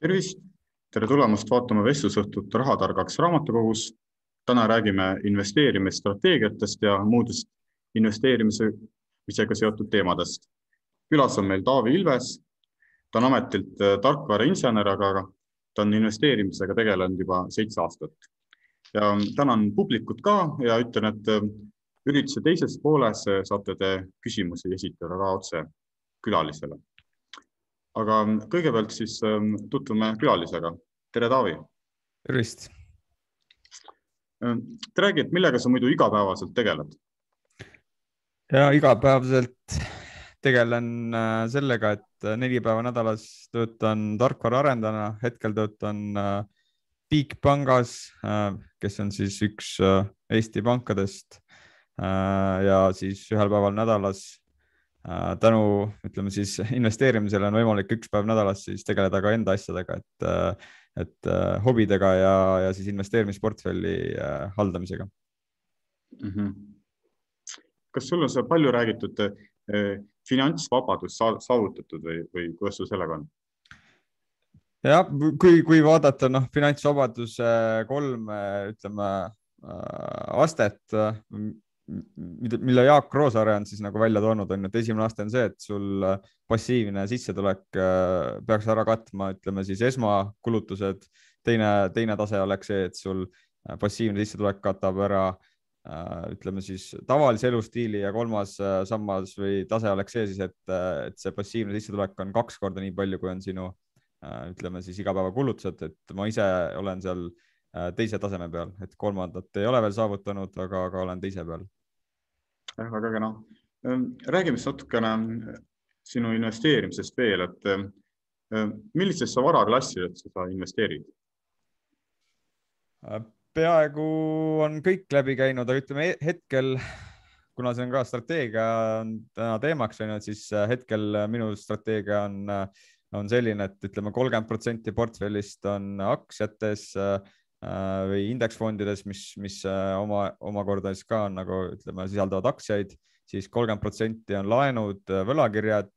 tervist, tere tulemast vaatama vestlusõhtut Rahatargaks raamatukogus. täna räägime investeerimisstrateegiatest ja muudest investeerimisega seotud teemadest. külas on meil Taavi Ilves. ta on ametilt äh, tarkvarainsener, aga ta on investeerimisega tegelenud juba seitse aastat. ja tänan publikut ka ja ütlen, et äh, ürituse teises pooles äh, saate te küsimusi esitada ka otse külalisele aga kõigepealt siis ähm, tutvume külalisega. tere, Taavi. tervist. Ähm, räägi, et millega sa muidu igapäevaselt tegeled? ja igapäevaselt tegelen äh, sellega, et äh, neli päeva nädalas töötan tarkvaraarendajana, hetkel töötan äh, Bigpangas, kes on siis üks Eesti pankadest ja siis ühel päeval nädalas tänu, ütleme siis investeerimisele on võimalik üks päev nädalas siis tegeleda ka enda asjadega, et, äh, et äh, hobidega ja, ja siis investeerimisportfelli haldamisega mm. -hmm. kas sul on see palju räägitud eh, finantsvabadus saavutatud või, või kuidas sul sellega on? jah, kui, kui vaadata noh, finantsvabaduse kolme, ütleme astet, mille Jaak Roosaare on siis nagu välja toonud, on ju, et esimene aste on see, et sul äh, passiivne sissetulek äh, peaks ära katma, ütleme siis esmakulutused. teine, teine tase oleks see, et sul äh, passiivne sissetulek katab ära ütleme siis tavalise elustiili ja kolmas sammas või tase oleks see siis, et, et see passiivne sissetulek on kaks korda nii palju, kui on sinu ütleme siis igapäevakulutused, et ma ise olen seal teise taseme peal, et kolmandat ei ole veel saavutanud, aga, aga olen teise peal jah, väga kena. Ehm, räägime siis natukene ehm, sinu investeerimisest veel, et ehm, millisesse varaklassidesse sa investeerid? Äh, peaaegu on kõik läbi käinud, aga ütleme hetkel, kuna see on ka strateegia on täna teemaks läinud, siis äh, hetkel minu strateegia on, äh, on selline, et ütleme, kolmkümmend protsenti portfellist on aktsiates Äh, või indeksfondides, mis, mis äh, oma, omakorda siis ka on nagu ütleme, sisaldavad aktsiaid, siis kolmkümmend protsenti on laenud, äh, võlakirjad.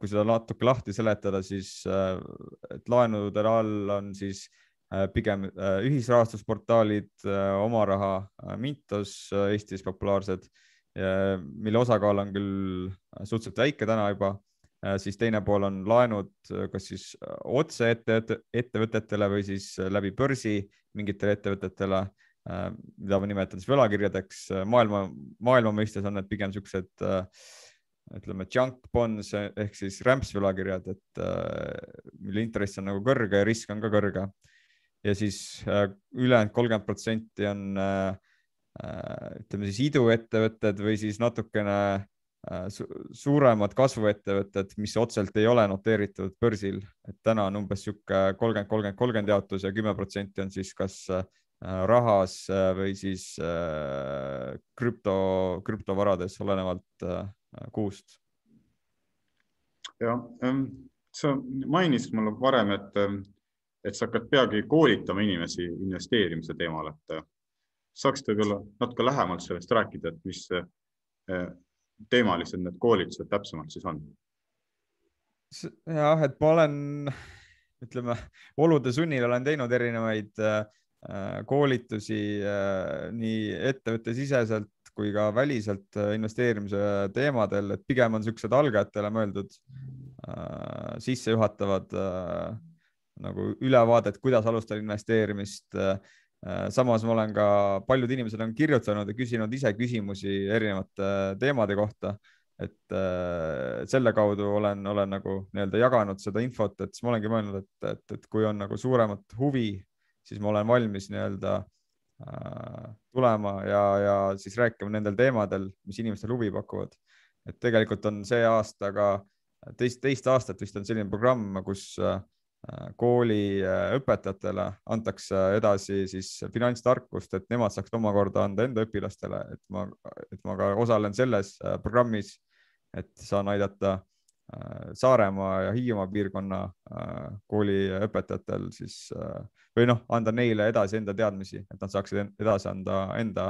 kui seda natuke lahti seletada, siis et laenude all on siis pigem ühisrahastusportaalid, oma raha, Mintos Eestis populaarsed, mille osakaal on küll suhteliselt väike täna juba Äh, siis teine pool on laenud, äh, kas siis äh, otse ette, ettevõtetele või siis läbi börsi mingitele ettevõtetele, mida ma nimetan siis võlakirjadeks. maailma, maailma mõistes on need pigem siuksed ütleme junk bonds ehk siis rämpsvõlakirjad, et mille intress on nagu kõrge ja risk on ka kõrge. ja siis ülejäänud kolmkümmend protsenti on ütleme siis iduettevõtted või siis natukene Äh, su suuremad kasvuettevõtted, mis otseselt ei ole noteeritud börsil, et täna on umbes sihuke kolmkümmend, kolmkümmend, kolmkümmend jaotus ja kümme protsenti on siis kas äh, rahas äh, või siis krüpto, krüptovarades, olenevalt kuust. ja ähm, sa mainisid mulle varem, et, ähm, et sa hakkad peagi koolitama inimesi investeerimise teemal, et saaksid võib-olla natuke lähemalt sellest rääkida, et mis teemalised need koolitused täpsemalt siis on? jah, et ma olen, ütleme, olude sunnil olen teinud erinevaid äh, koolitusi äh, nii ettevõttesiseselt kui ka väliselt äh, investeerimise teemadel, et pigem on niisugused algajatele mõeldud äh, sissejuhatavad äh, nagu ülevaadet, kuidas alustada investeerimist äh, Äh, samas ma olen ka, paljud inimesed on kirjutanud ja küsinud ise küsimusi erinevate teemade kohta, et äh, selle kaudu olen, olen nagu nii-öelda jaganud seda infot, et siis ma olengi mõelnud, et, et, et kui on nagu suuremat huvi, siis ma olen valmis nii-öelda äh, tulema ja, ja siis rääkima nendel teemadel, mis inimestele huvi pakuvad. et tegelikult on see aasta ka teist, teist aastat vist on selline programm, kus äh, Äh, kooli äh, õpetajatele antakse edasi siis finantstarkust, et nemad saaksid omakorda anda enda õpilastele, et ma, et ma ka osalen selles äh, programmis, et saan aidata Saaremaa ja Hiiumaa piirkonna kooli õpetajatel siis või noh, anda neile edasi enda teadmisi, et nad saaksid edasi anda enda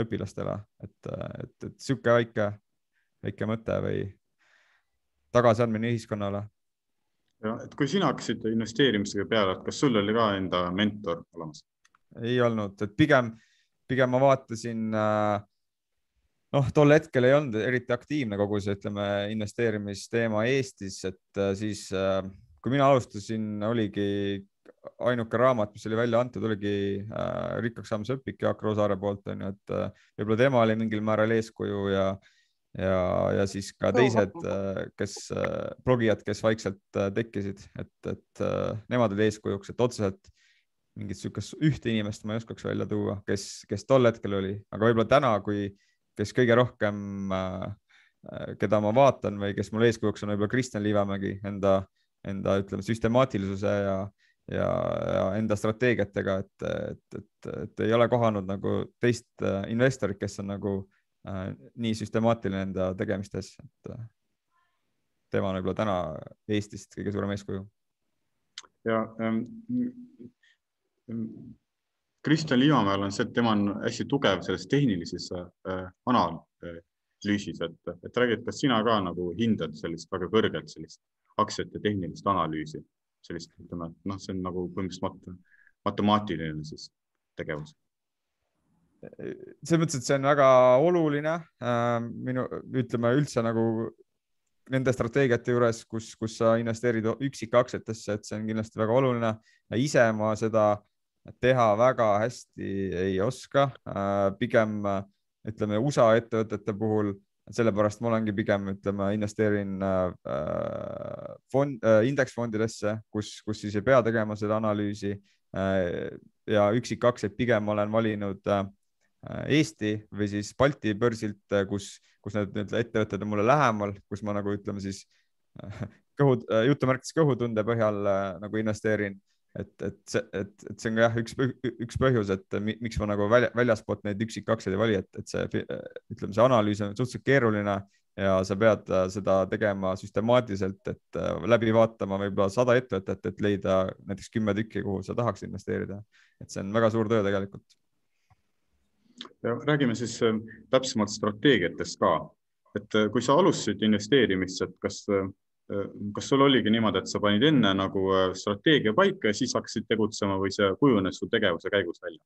õpilastele, et, et, et sihuke väike, väike mõte või tagasiandmine ühiskonnale ja et kui sina hakkasid investeerimisega peale, et kas sul oli ka enda mentor olemas? ei olnud, et pigem, pigem ma vaatasin äh, noh, tol hetkel ei olnud eriti aktiivne kogu see, ütleme, investeerimisteema Eestis, et äh, siis kui mina alustasin, oligi ainuke raamat, mis oli välja antud, oligi äh, Rikkaks saamise õpik Jaak Roosaare poolt onju, et äh, võib-olla tema oli mingil määral eeskuju ja, ja, ja siis ka teised äh,, kes äh, blogijad, kes vaikselt äh, tekkisid, et, et nemad olid eeskujuks, et otseselt mingit sihukest ühte inimest ma ei oskaks välja tuua, kes, kes tol hetkel oli, aga võib-olla täna, kui, kes kõige rohkem keda ma vaatan või kes mul eeskujuks on võib-olla Kristjan Liivamägi enda, enda ütleme süstemaatilisuse ja, ja, ja enda strateegiatega, et, et, et, et ei ole kohanud nagu teist investorit, kes on nagu äh, nii süstemaatiline enda tegemistes, et äh, tema on võib-olla täna Eestist kõige suurem eeskuju. ja ähm, Kristjan Liivamäel on see, et tema on hästi tugev selles tehnilises äh, analüüsis, et, et räägid, kas sina ka nagu hindad sellist väga kõrgelt sellist aktsiate tehnilist analüüsi? sellist, ütleme, noh, see on nagu põhimõtteliselt mat matemaatiline siis tegevus. Selles mõttes, et see on väga oluline äh, minu, ütleme üldse nagu nende strateegiate juures, kus, kus sa investeerid üksikaktsiatesse, et see on kindlasti väga oluline. ise ma seda teha väga hästi ei oska äh,. pigem ütleme USA ettevõtete puhul sellepärast ma olengi pigem, ütleme, investeerin äh, fond äh,, indeksfondidesse, kus, kus siis ei pea tegema seda analüüsi äh, ja üksikaktsiaid pigem olen valinud äh, Eesti või siis Balti börsilt, äh, kus, kus need, need ettevõtted on mulle lähemal, kus ma nagu ütleme siis äh, kõhu, jutumärkides kõhutunde põhjal nagu investeerin et, et et, et see on ka jah, üks, üks põhjus, et miks ma nagu välja, väljaspoolt neid üksikaktsiaid ei vali, et, et see, ütleme, see analüüs on suhteliselt keeruline ja sa pead äh, seda tegema süstemaatiliselt, et äh, läbi vaatama võib-olla sada ettevõtet, et leida näiteks kümme tükki, kuhu sa tahaks investeerida. et see on väga suur töö tegelikult. Räägime siis äh, täpsemalt strateegiatest ka, et kui sa alustasid investeerimist, et kas kas sul oligi niimoodi, et sa panid enne nagu äh, strateegia paika ja siis hakkasid tegutsema või see kujunes sul tegevuse käigus välja?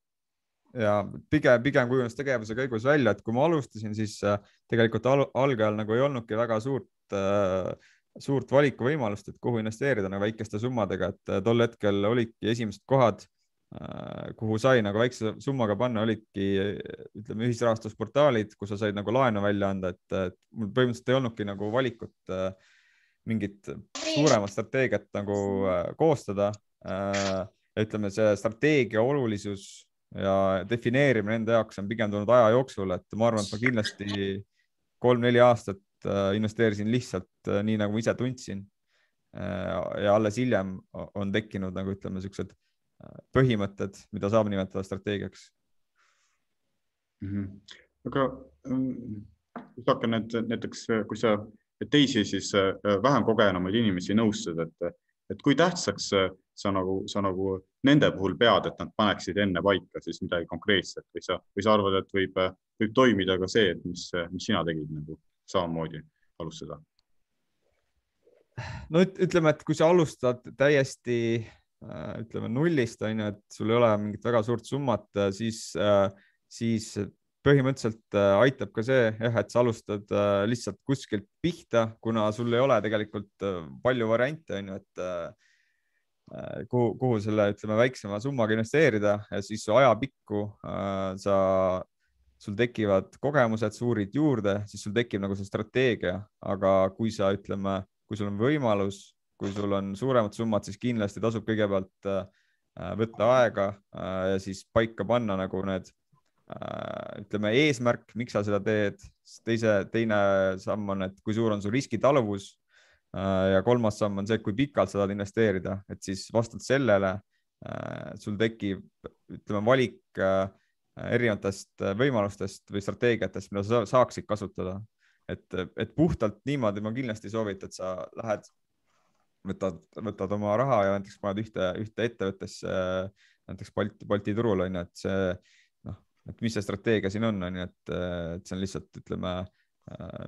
ja pigem, pigem kujunes tegevuse käigus välja, et kui ma alustasin, siis äh, tegelikult al algajal nagu ei olnudki väga suurt äh, suurt valikuvõimalust, et kuhu investeerida nagu väikeste summadega, et tol hetkel olidki esimesed kohad, kuhu sai nagu väikse summaga panna, olidki ütleme ühisrahastusportaalid, kus sa said nagu laenu välja anda, et, mul põhimõtteliselt ei olnudki nagu valikut äh, mingit suuremat strateegiat nagu äh, koostada. Äh, ütleme, see strateegia olulisus ja defineerimine enda jaoks on pigem tulnud aja jooksul, et ma arvan, et ma kindlasti kolm-neli aastat äh, investeerisin lihtsalt nii, nagu ma ise tundsin. ja alles hiljem on tekkinud nagu ütleme, siuksed põhimõtted, mida saab nimetada strateegiaks mm. -hmm. aga kui sa hakkad nüüd näiteks, kui sa teisi siis äh, vähem kogenumaid inimesi nõustada, et, et kui tähtsaks sa nagu, sa nagu nende puhul pead, et nad paneksid enne paika siis midagi konkreetset või sa, või sa arvad, et võib, võib toimida ka see, et mis, mis sina tegid nagu samamoodi alustada? no ütleme, et kui sa alustad täiesti äh, ütleme nullist on ju, et sul ei ole mingit väga suurt summat, siis, äh, siis põhimõtteliselt äh, aitab ka see jah, et sa alustad äh, lihtsalt kuskilt pihta, kuna sul ei ole tegelikult äh, palju variante, on ju, et kuhu, kuhu selle, ütleme, väiksema summaga investeerida ja siis ajapikku sa, sul tekivad kogemused, sa uurid juurde, siis sul tekib nagu see strateegia, aga kui sa, ütleme, kui sul on võimalus, kui sul on suuremad summad, siis kindlasti tasub kõigepealt võtta aega ja siis paika panna nagu need Äh, ütleme, eesmärk, miks sa seda teed. teise, teine samm on, et kui suur on su riskitaluvus. Äh, ja kolmas samm on see, kui pikalt sa tahad investeerida, et siis vastavalt sellele äh, sul tekib, ütleme, valik erinevatest võimalustest või strateegiatest, mida sa saaksid kasutada. et, et puhtalt niimoodi ma kindlasti ei soovita, et sa lähed, võtad, võtad oma raha ja näiteks paned ühte, ühte ettevõttesse, näiteks Balti, Balti turul on ju, et see et mis see strateegia siin on, on ju, et, et see on lihtsalt, ütleme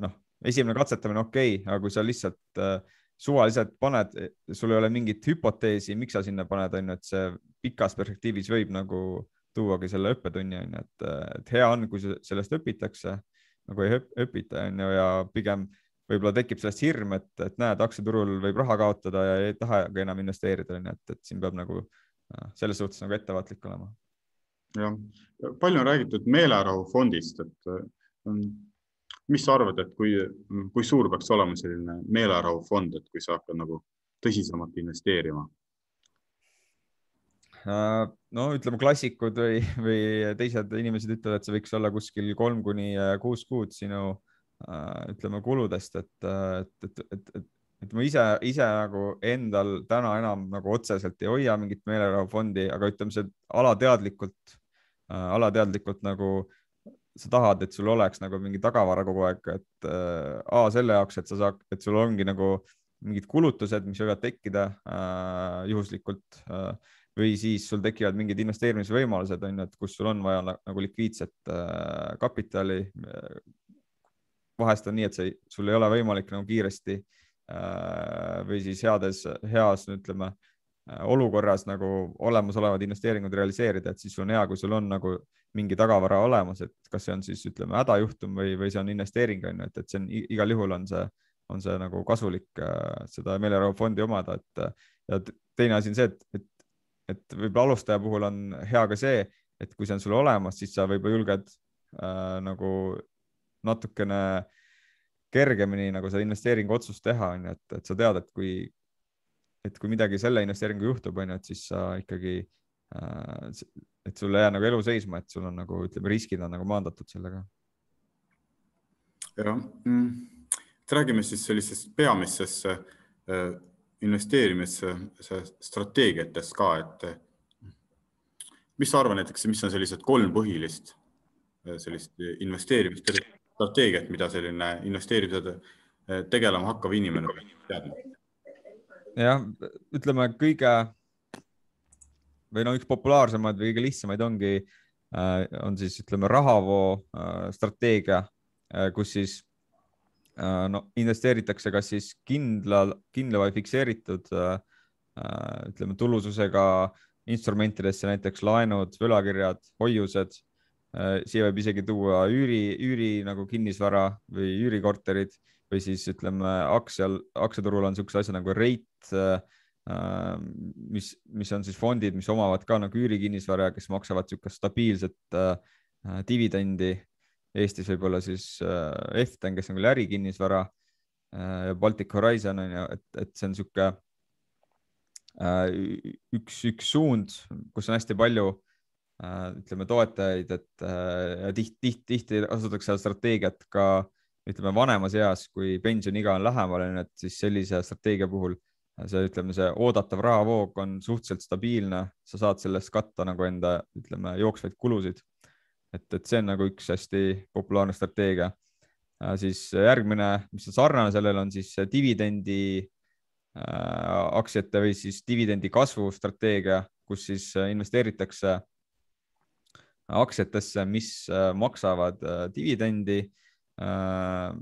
noh, esimene katsetamine okei okay,, aga kui sa lihtsalt suvaliselt paned, sul ei ole mingit hüpoteesi, miks sa sinna paned, on ju, et see pikas perspektiivis võib nagu tuuagi selle õppetunni, on ju, et, et hea on, kui sellest õpitakse, nagu ei õpita, on ju, ja pigem võib-olla tekib sellest hirm, et, et näed, aktsiaturul võib raha kaotada ja ei tahagi enam investeerida, on ju, et, et siin peab nagu äh, selles suhtes nagu ettevaatlik olema. jah, palju on räägitud meelerahufondist, et äh, mis sa arvad, et kui, kui suur peaks olema selline meelerahufond, et kui sa hakkad nagu tõsisemalt investeerima? Äh, no ütleme, klassikud või, või teised inimesed ütlevad, et see võiks olla kuskil kolm kuni kuus kuud sinu ütleme kuludest, et, et, et, et, et, et ma ise, ise nagu endal täna enam nagu otseselt ei hoia mingit meelerahufondi, aga ütleme, see alateadlikult äh,, alateadlikult nagu sa tahad, et sul oleks nagu mingi tagavara kogu aeg, et äh, A selle jaoks, et sa saad, et sul ongi nagu mingid kulutused, mis võivad tekkida äh, juhuslikult äh, või siis sul tekivad mingid investeerimisvõimalused, on ju, et kus sul on vaja nagu likviidset äh, kapitali. Vahest on nii, et see, sul ei ole võimalik nagu kiiresti äh, või siis heades, heas, ütleme äh, olukorras nagu olemasolevad investeeringud realiseerida, et siis on hea, kui sul on nagu mingi tagavara olemas, et kas see on siis ütleme hädajuhtum või, või see on investeering on ju, et, et see on igal juhul on see, on see nagu kasulik äh, seda meelerahufondi omada, et ja teine asi on see, et, et, et võib-olla alustaja puhul on hea ka see, et kui see on sul olemas, siis sa võib-olla julged äh, nagu natukene kergemini nagu seda investeeringu otsust teha, on ju, et, et sa tead, et kui, et kui midagi selle investeeringu juhtub, on ju, et siis sa ikkagi äh, et sul ei jää nagu elu seisma, et sul on nagu ütleme, riskid on nagu maandatud sellega. jah mm., räägime siis sellistest peamistest äh, investeerimisstrateegiatest ka, et mis sa arvad näiteks, mis on sellised kolm põhilist äh, sellist investeerimisstrateegiat, mida selline investeerimisega äh, tegelema hakkav inimene peab teadma? jah, ütleme kõige või no üks populaarsemaid või kõige lihtsamaid ongi, äh, on siis ütleme rahavoo äh, strateegia, kus siis no investeeritakse kas siis kindla, kindla või fikseeritud ütleme tulususega instrumentidesse, näiteks laenud, võlakirjad, hoiused. Siia võib isegi tuua üüri, üüri nagu kinnisvara või üürikorterid või siis ütleme aktsial, aktsiaturul on niisugused asjad nagu reit Äh, mis, mis on siis fondid, mis omavad ka nagu üürikinnisvara, kes maksavad niisugust stabiilset äh, äh, dividendi. Eestis võib-olla siis äh, Eften, kes on küll ärikinnisvara äh, ja Baltic Horizon on ju, et, et see on niisugune äh, üks, üks suund, kus on hästi palju äh, ütleme toetajaid, et äh, tihti, tihti, tihti kasutatakse seda strateegiat ka ütleme vanemas eas, kui pensioniiga on lähemal, on ju, et siis sellise strateegia puhul see, ütleme, see oodatav rahavoog on suhteliselt stabiilne, sa saad sellest katta nagu enda, ütleme, jooksvaid kulusid. et, et see on nagu üks hästi populaarne strateegia. siis järgmine, mis on sarnane sellele, on siis dividendi äh, aktsiate või siis dividendi kasvu strateegia, kus siis investeeritakse aktsiatesse, mis äh, maksavad äh, dividendi äh,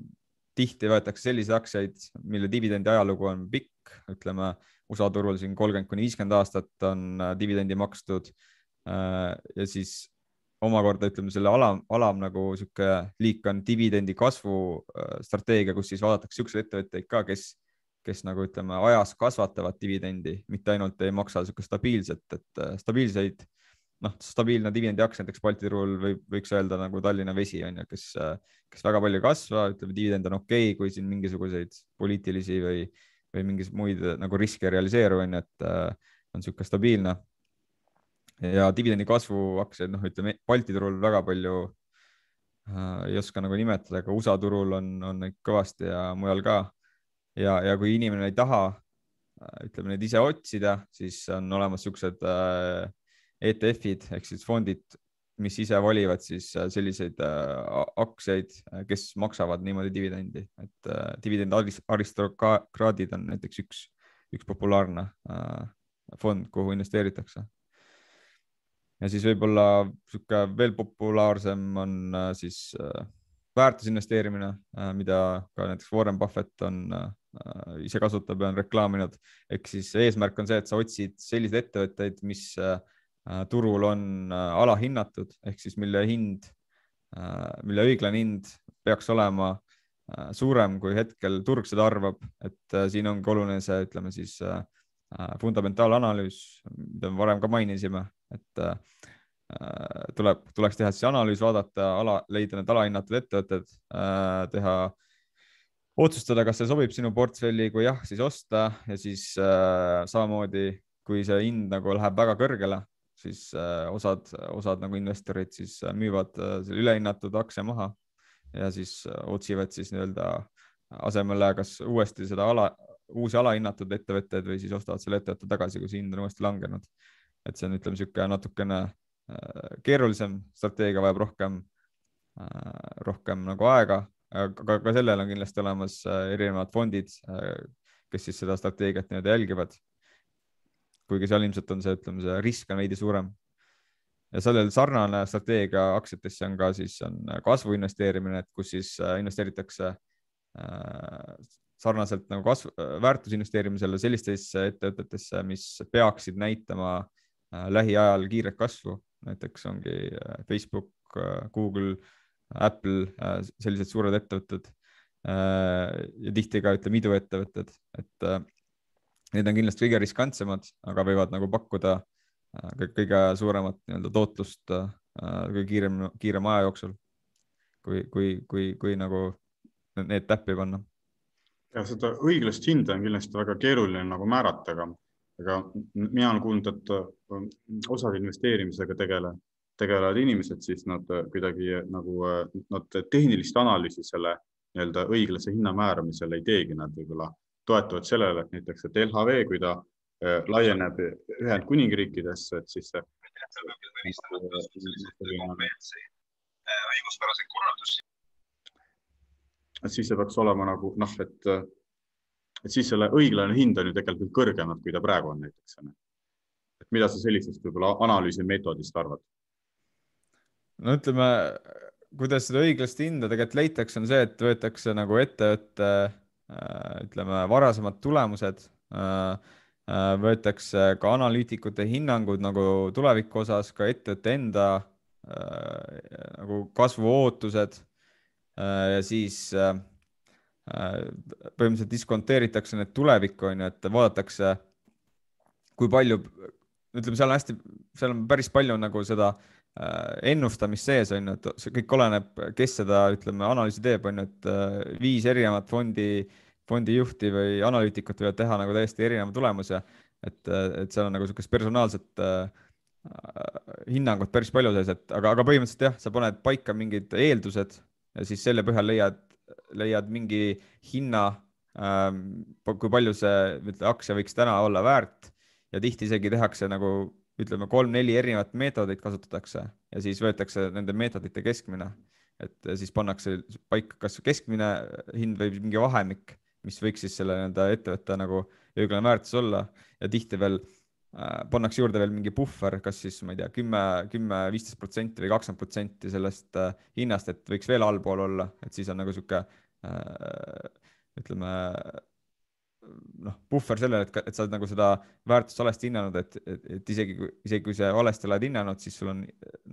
tihti võetakse selliseid aktsiaid, mille dividendi ajalugu on pikk, ütleme USA turul siin kolmkümmend kuni viiskümmend aastat on dividendi makstud. Ja siis omakorda ütleme selle alam, alam nagu sihuke liik on dividendi kasvu strateegia, kus siis vaadatakse siukseid ettevõtteid ka, kes, kes nagu ütleme ajas kasvatavad dividendi, mitte ainult ei maksa sihuke stabiilset, et stabiilseid noh, stabiilne dividendiaktsia näiteks Balti turul võib, võiks öelda nagu Tallinna Vesi on ju, kes, kes väga palju ei kasva, ütleme, dividend on okei okay,, kui siin mingisuguseid poliitilisi või, või mingisuguseid muid nagu riske ei realiseeru, on ju, et äh, on niisugune stabiilne. ja dividendi kasvu aktsiaid, noh, ütleme Balti turul väga palju äh, ei oska nagu nimetada, aga USA turul on, on neid kõvasti ja mujal ka. ja, ja kui inimene ei taha, äh, ütleme neid ise otsida, siis on olemas niisugused äh, ETF-id ehk siis fondid, mis ise valivad siis äh, selliseid äh, aktsiaid, äh, kes maksavad niimoodi dividendi, et dividendi aristokraadid on näiteks üks, üks populaarne fond, kuhu investeeritakse. ja siis võib-olla niisugune veel populaarsem on siis väärtusinvesteerimine, mida ka näiteks Warren Buffett on ise kasutab ja on reklaaminud. ehk siis eesmärk on see, et sa otsid selliseid ettevõtteid, mis turul on alahinnatud ehk siis mille hind, mille õiglane hind peaks olema suurem, kui hetkel turg seda arvab, et siin ongi oluline see, ütleme siis fundamentaalanalüüs, mida me varem ka mainisime, et Äh, tuleb, tuleks teha siis analüüs, vaadata ala, leida need alahinnatud ettevõtted, äh, teha, otsustada, kas see sobib sinu portfelli, kui jah, siis osta ja siis äh, samamoodi, kui see hind nagu läheb väga kõrgele, siis osad, osad nagu investorid siis müüvad selle ülehinnatud aktsia maha ja siis otsivad siis nii-öelda asemele kas uuesti seda ala, uusi alahinnatud ettevõtteid või siis ostavad selle ettevõtte tagasi, kui see hind on uuesti langenud. et see on, ütleme niisugune natukene Äh, keerulisem strateegia vajab rohkem, äh, rohkem nagu aega, aga ka sellel on kindlasti olemas äh, erinevad fondid, kes siis seda strateegiat nii-öelda jälgivad. Kuigi seal ilmselt on see, ütleme, see risk on veidi suurem. ja sellel sarnane strateegia aktsiatesse on ka siis on kasvu investeerimine, et kus siis investeeritakse sarnaselt nagu kasv, väärtusinvesteerimisele sellistesse ettevõtetesse, mis peaksid näitama lähiajal kiiret kasvu näiteks ongi äh, Facebook, äh, Google, Apple, äh, sellised suured ettevõtted ja tihti ka ütleme iduettevõtted, et need on kindlasti kõige riskantsemad, aga võivad nagu pakkuda kõige suuremat nii-öelda tootlust kõige kiirem, kiirema aja jooksul, kui, kui, kui, kui nagu need täppi panna. ja seda õiglast hinda on kindlasti väga keeruline nagu määrata, aga aga mina olen kuulnud, et äh, osad investeerimisega tegele, tegelevad inimesed, siis nad äh, kuidagi äh, nagu, nad tehnilist analüüsi selle nii-öelda õiglase hinna määramisel ei teegi, nad võib-olla toetuvad sellele, et näiteks, et LHV, kui ta laieneb Ühendkuningriikidesse, et siis see. õiguspäraseid korraldusi. et siis see peaks olema nagu noh, et et siis selle õiglane hind on ju tegelikult kõrgemad, kui ta praegu on näiteks. et mida sa sellisest võib-olla analüüsimeetodist arvad? no ütleme, kuidas seda õiglast hinda tegelikult leitakse, on see, et võetakse nagu ettevõtte äh, ütleme, varasemad tulemused, äh, äh, võetakse ka analüütikute hinnangud nagu tuleviku osas, ka ettevõtte enda nagu kasvuootused ja siis Äh, põhimõtteliselt diskonteeritakse need tulevikku, on ju, et vaadatakse, kui palju, ütleme, seal on hästi, seal on päris palju nagu seda äh, ennustamist sees, on ju, et see kõik oleneb, kes seda, ütleme, analüüsi teeb, on ju, et äh, viis erinevat fondi, fondijuhti või analüütikut võivad teha nagu täiesti erineva tulemuse. et, et seal on nagu niisugust personaalset äh, hinnangut päris palju sees, et aga, aga põhimõtteliselt jah, sa paned paika mingid eeldused ja siis selle põhjal leiad leiad mingi hinna, ähm, kui palju see ütleme, aktsia võiks täna olla väärt ja tihti isegi tehakse nagu ütleme, kolm-neli erinevat meetodit kasutatakse ja siis võetakse nende meetodite keskmine, et siis pannakse paika, kas keskmine hind või mingi vahemik, mis võiks siis selle nii-öelda ettevõtte nagu õiglane väärtus olla. Ja tihti veel äh, pannakse juurde veel mingi puhver, kas siis ma ei tea, kümme, kümme, viisteist protsenti või kakskümmend protsenti sellest äh, hinnast, et võiks veel allpool olla, et siis on nagu sihuke Äh, ütleme noh, puhver sellele, et, et sa oled nagu seda väärtust valesti hinnanud, et, et, et isegi, isegi kui sa valesti oled hinnanud, siis sul on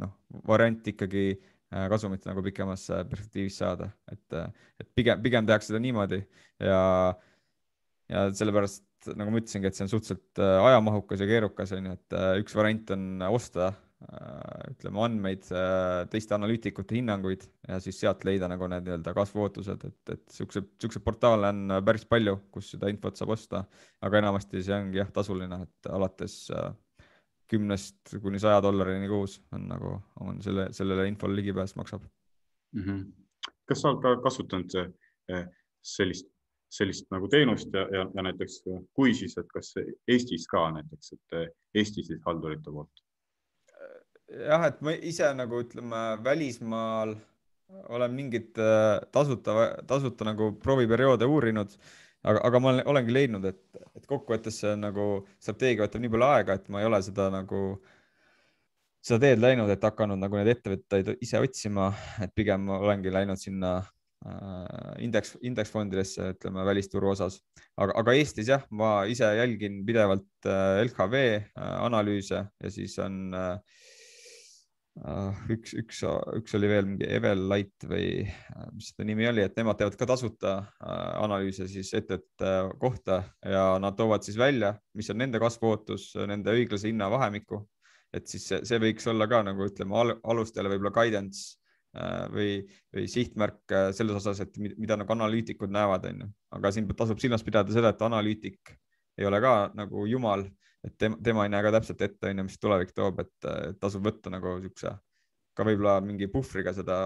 noh, variant ikkagi äh, kasumit nagu pikemas äh, perspektiivis saada, et, et pigem, pigem tehakse seda niimoodi. Ja, ja sellepärast nagu ma ütlesingi, et see on suhteliselt ajamahukas ja keerukas on ju, et üks variant on osta Äh, ütleme andmeid, äh, teiste analüütikute hinnanguid ja siis sealt leida nagu need nii-öelda kasvuootused, et, et siukseid, siukseid portaale on päris palju, kus seda infot saab osta, aga enamasti see ongi jah, tasuline, et alates äh, kümnest kuni saja dollarini kuus on nagu, on selle, sellele infole ligipääs maksab mm. -hmm. kas sa oled ka kasutanud sellist, sellist nagu teenust ja, ja, ja näiteks kui siis, et kas Eestis ka näiteks, et Eesti siis haldurite poolt? Jah, et ma ise nagu ütleme välismaal olen mingit äh, tasuta, tasuta nagu prooviperioode uurinud, aga, aga ma olengi leidnud, et, et kokkuvõttes see on nagu strateegia võtab nii palju aega, et ma ei ole seda nagu, seda teed läinud, et hakanud nagu neid ettevõtteid ise otsima, et pigem olengi läinud sinna indeks, indeksfondidesse, ütleme välisturu osas, aga, aga Eestis jah, ma ise jälgin pidevalt LHV analüüse ja siis on äh, üks, üks, üks oli veel mingi Evel Light või äh, mis seda nimi oli, et nemad teevad ka tasuta äh, analüüse siis ettevõtete kohta ja nad toovad siis välja, mis on nende kasvuootus, nende õiglase hinna vahemikku. et siis see, see võiks olla ka nagu ütleme al, alustele võib-olla guidance äh, või, või sihtmärk selles osas, et mida nagu analüütikud näevad, onju, aga siin tasub silmas pidada seda, et analüütik ei ole ka nagu jumal et tema, tema ei näe ka täpselt ette, onju, mis tulevik toob, et tasub võtta nagu siukse ka võib-olla mingi puhvriga seda,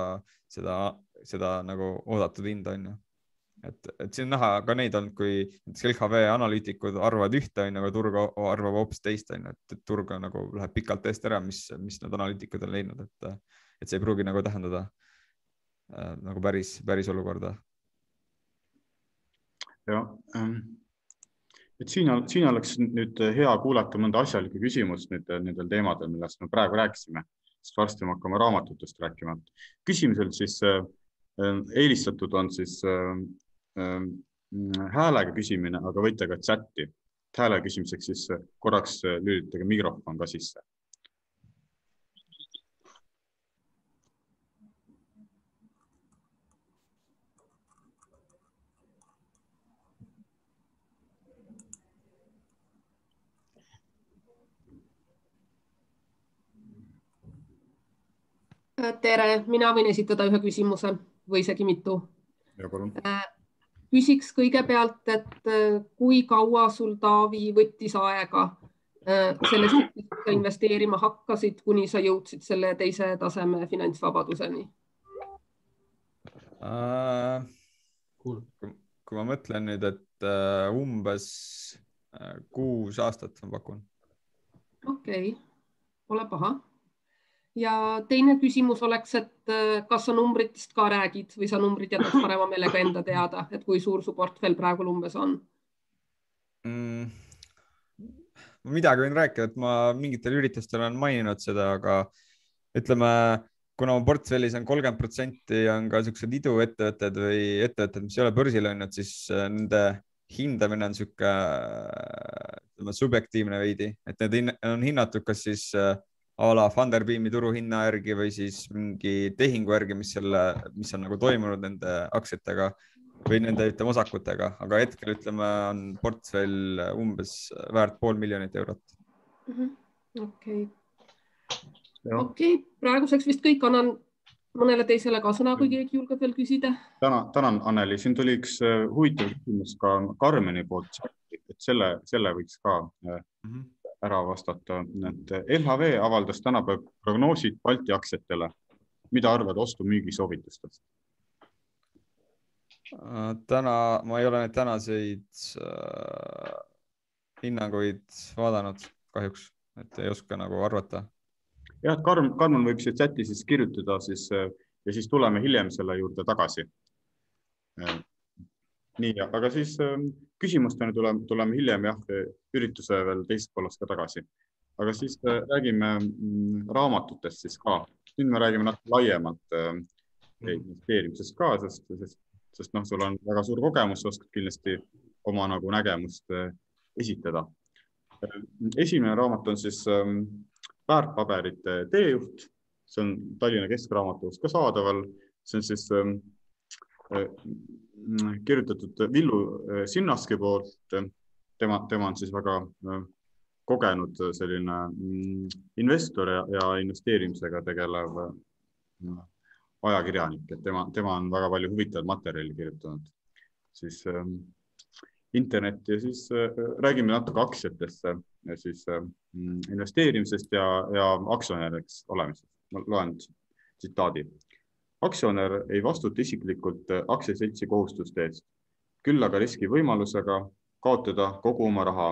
seda, seda nagu oodatud hinda onju. et, et siin on näha ka neid olnud, kui näiteks LHV analüütikud arvavad ühte onju, aga turg arvab hoopis teist onju, et turg on nagu läheb pikalt eest ära, mis, mis need analüütikud on leidnud, et, et see ei pruugi nagu tähendada äh, nagu päris, päris olukorda. jah ähm et siin, siin oleks nüüd hea kuulata mõnda asjalikku küsimust nüüd nendel teemadel, millest me praegu rääkisime, sest varsti me hakkame raamatutest rääkima. küsimusel siis äh, eelistatud on siis äh, äh, häälega küsimine, aga võite ka chati. hääle küsimiseks siis korraks lülitage mikrofon ka sisse tere, mina võin esitada ühe küsimuse või isegi mitu. ja palun. Äh, küsiks kõigepealt, et äh, kui kaua sul, Taavi, võttis aega äh, sellest, et sa investeerima hakkasid, kuni sa jõudsid selle teise taseme finantsvabaduseni uh,? Cool. kui ma mõtlen nüüd, et uh, umbes uh, kuus aastat ma pakun. okei okay., pole paha ja teine küsimus oleks, et äh, kas sa numbritest ka räägid või sa numbrid jätad parema meelega enda teada, et kui suur su portfell praegu umbes on mm,? midagi võin rääkida, et ma mingitel üritustel olen maininud seda, aga ütleme, kuna mu portfellis on kolmkümmend protsenti on ka siuksed iduettevõtted või ettevõtted, mis ei ole börsil olnud, siis äh, nende hindamine on niisugune, ütleme subjektiivne veidi, et need on hinnatud, kas siis äh, a la Funderbeami turuhinna järgi või siis mingi tehingu järgi, mis selle, mis on nagu toimunud nende aktsiatega või nende, ütleme, osakutega, aga hetkel ütleme, on portfell umbes väärt pool miljonit eurot. Mhm. okei, okei, praeguseks vist kõik, annan mõnele teisele ka sõna, kui keegi julgeb veel küsida. tänan, tänan, Anneli, siin tuli üks äh, huvitav küsimus ka Karmeni poolt, et selle, selle võiks ka mm -hmm ära vastata, et LHV avaldas tänapäev prognoosid Balti aktsiatele. mida arvad ostu-müügi soovitustest? täna ma ei ole neid tänaseid äh, hinnanguid vaadanud kahjuks, et ei oska nagu arvata. jah, Karm, Karmen võib siia chati siis kirjutada siis ja siis tuleme hiljem selle juurde tagasi. Äh, nii, aga siis ähm, küsimusteni tuleme, tuleme hiljem jah, ürituse veel teisest poolest ka tagasi. aga siis äh, räägime mm, raamatutest siis ka. nüüd me räägime natuke laiemalt äh, mhm. investeerimisest ka, sest, sest, sest noh, sul on väga suur kogemus, sa oskad kindlasti oma nagu nägemust äh, esitada. esimene raamat on siis ähm, väärtpaberite teejuht, see on Tallinna Keskraamatus ka saadaval, see on siis ähm, kirjutatud Villu äh, Sinnaski poolt. tema, tema on siis väga äh, kogenud selline mm, investor ja, ja investeerimisega tegelev äh, ajakirjanik, et tema, tema on väga palju huvitavat materjali kirjutanud siis ähm, internetti ja siis äh, räägime natuke aktsiatesse, siis äh, investeerimisest ja, ja aktsionäriks olemisest. ma loen tsitaadi aktsionär ei vastuta isiklikult äh, aktsiaseltsi kohustuste eest, küll aga riski võimalusega kaotada kogu oma raha,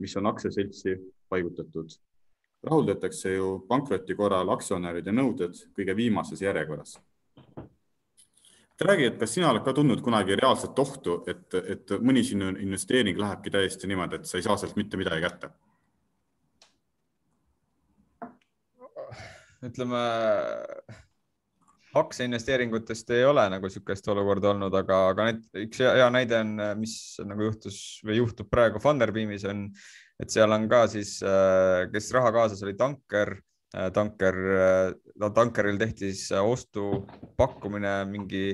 mis on aktsiaseltsi paigutatud. rahuldatakse ju pankroti korral aktsionäride nõuded kõige viimases järjekorras. räägi, et kas sina oled ka tundnud kunagi reaalset ohtu, et, et mõni sinu investeering lähebki täiesti niimoodi, et sa ei saa sealt mitte midagi kätte? ütleme aktsiainvesteeringutest ei ole nagu niisugust olukorda olnud, aga, aga need, üks hea, hea näide on, mis nagu juhtus või juhtub praegu Funderbeamis on, et seal on ka siis, äh, kes raha kaasas, oli tanker, äh, tanker, tankeril tehti siis ostupakkumine mingi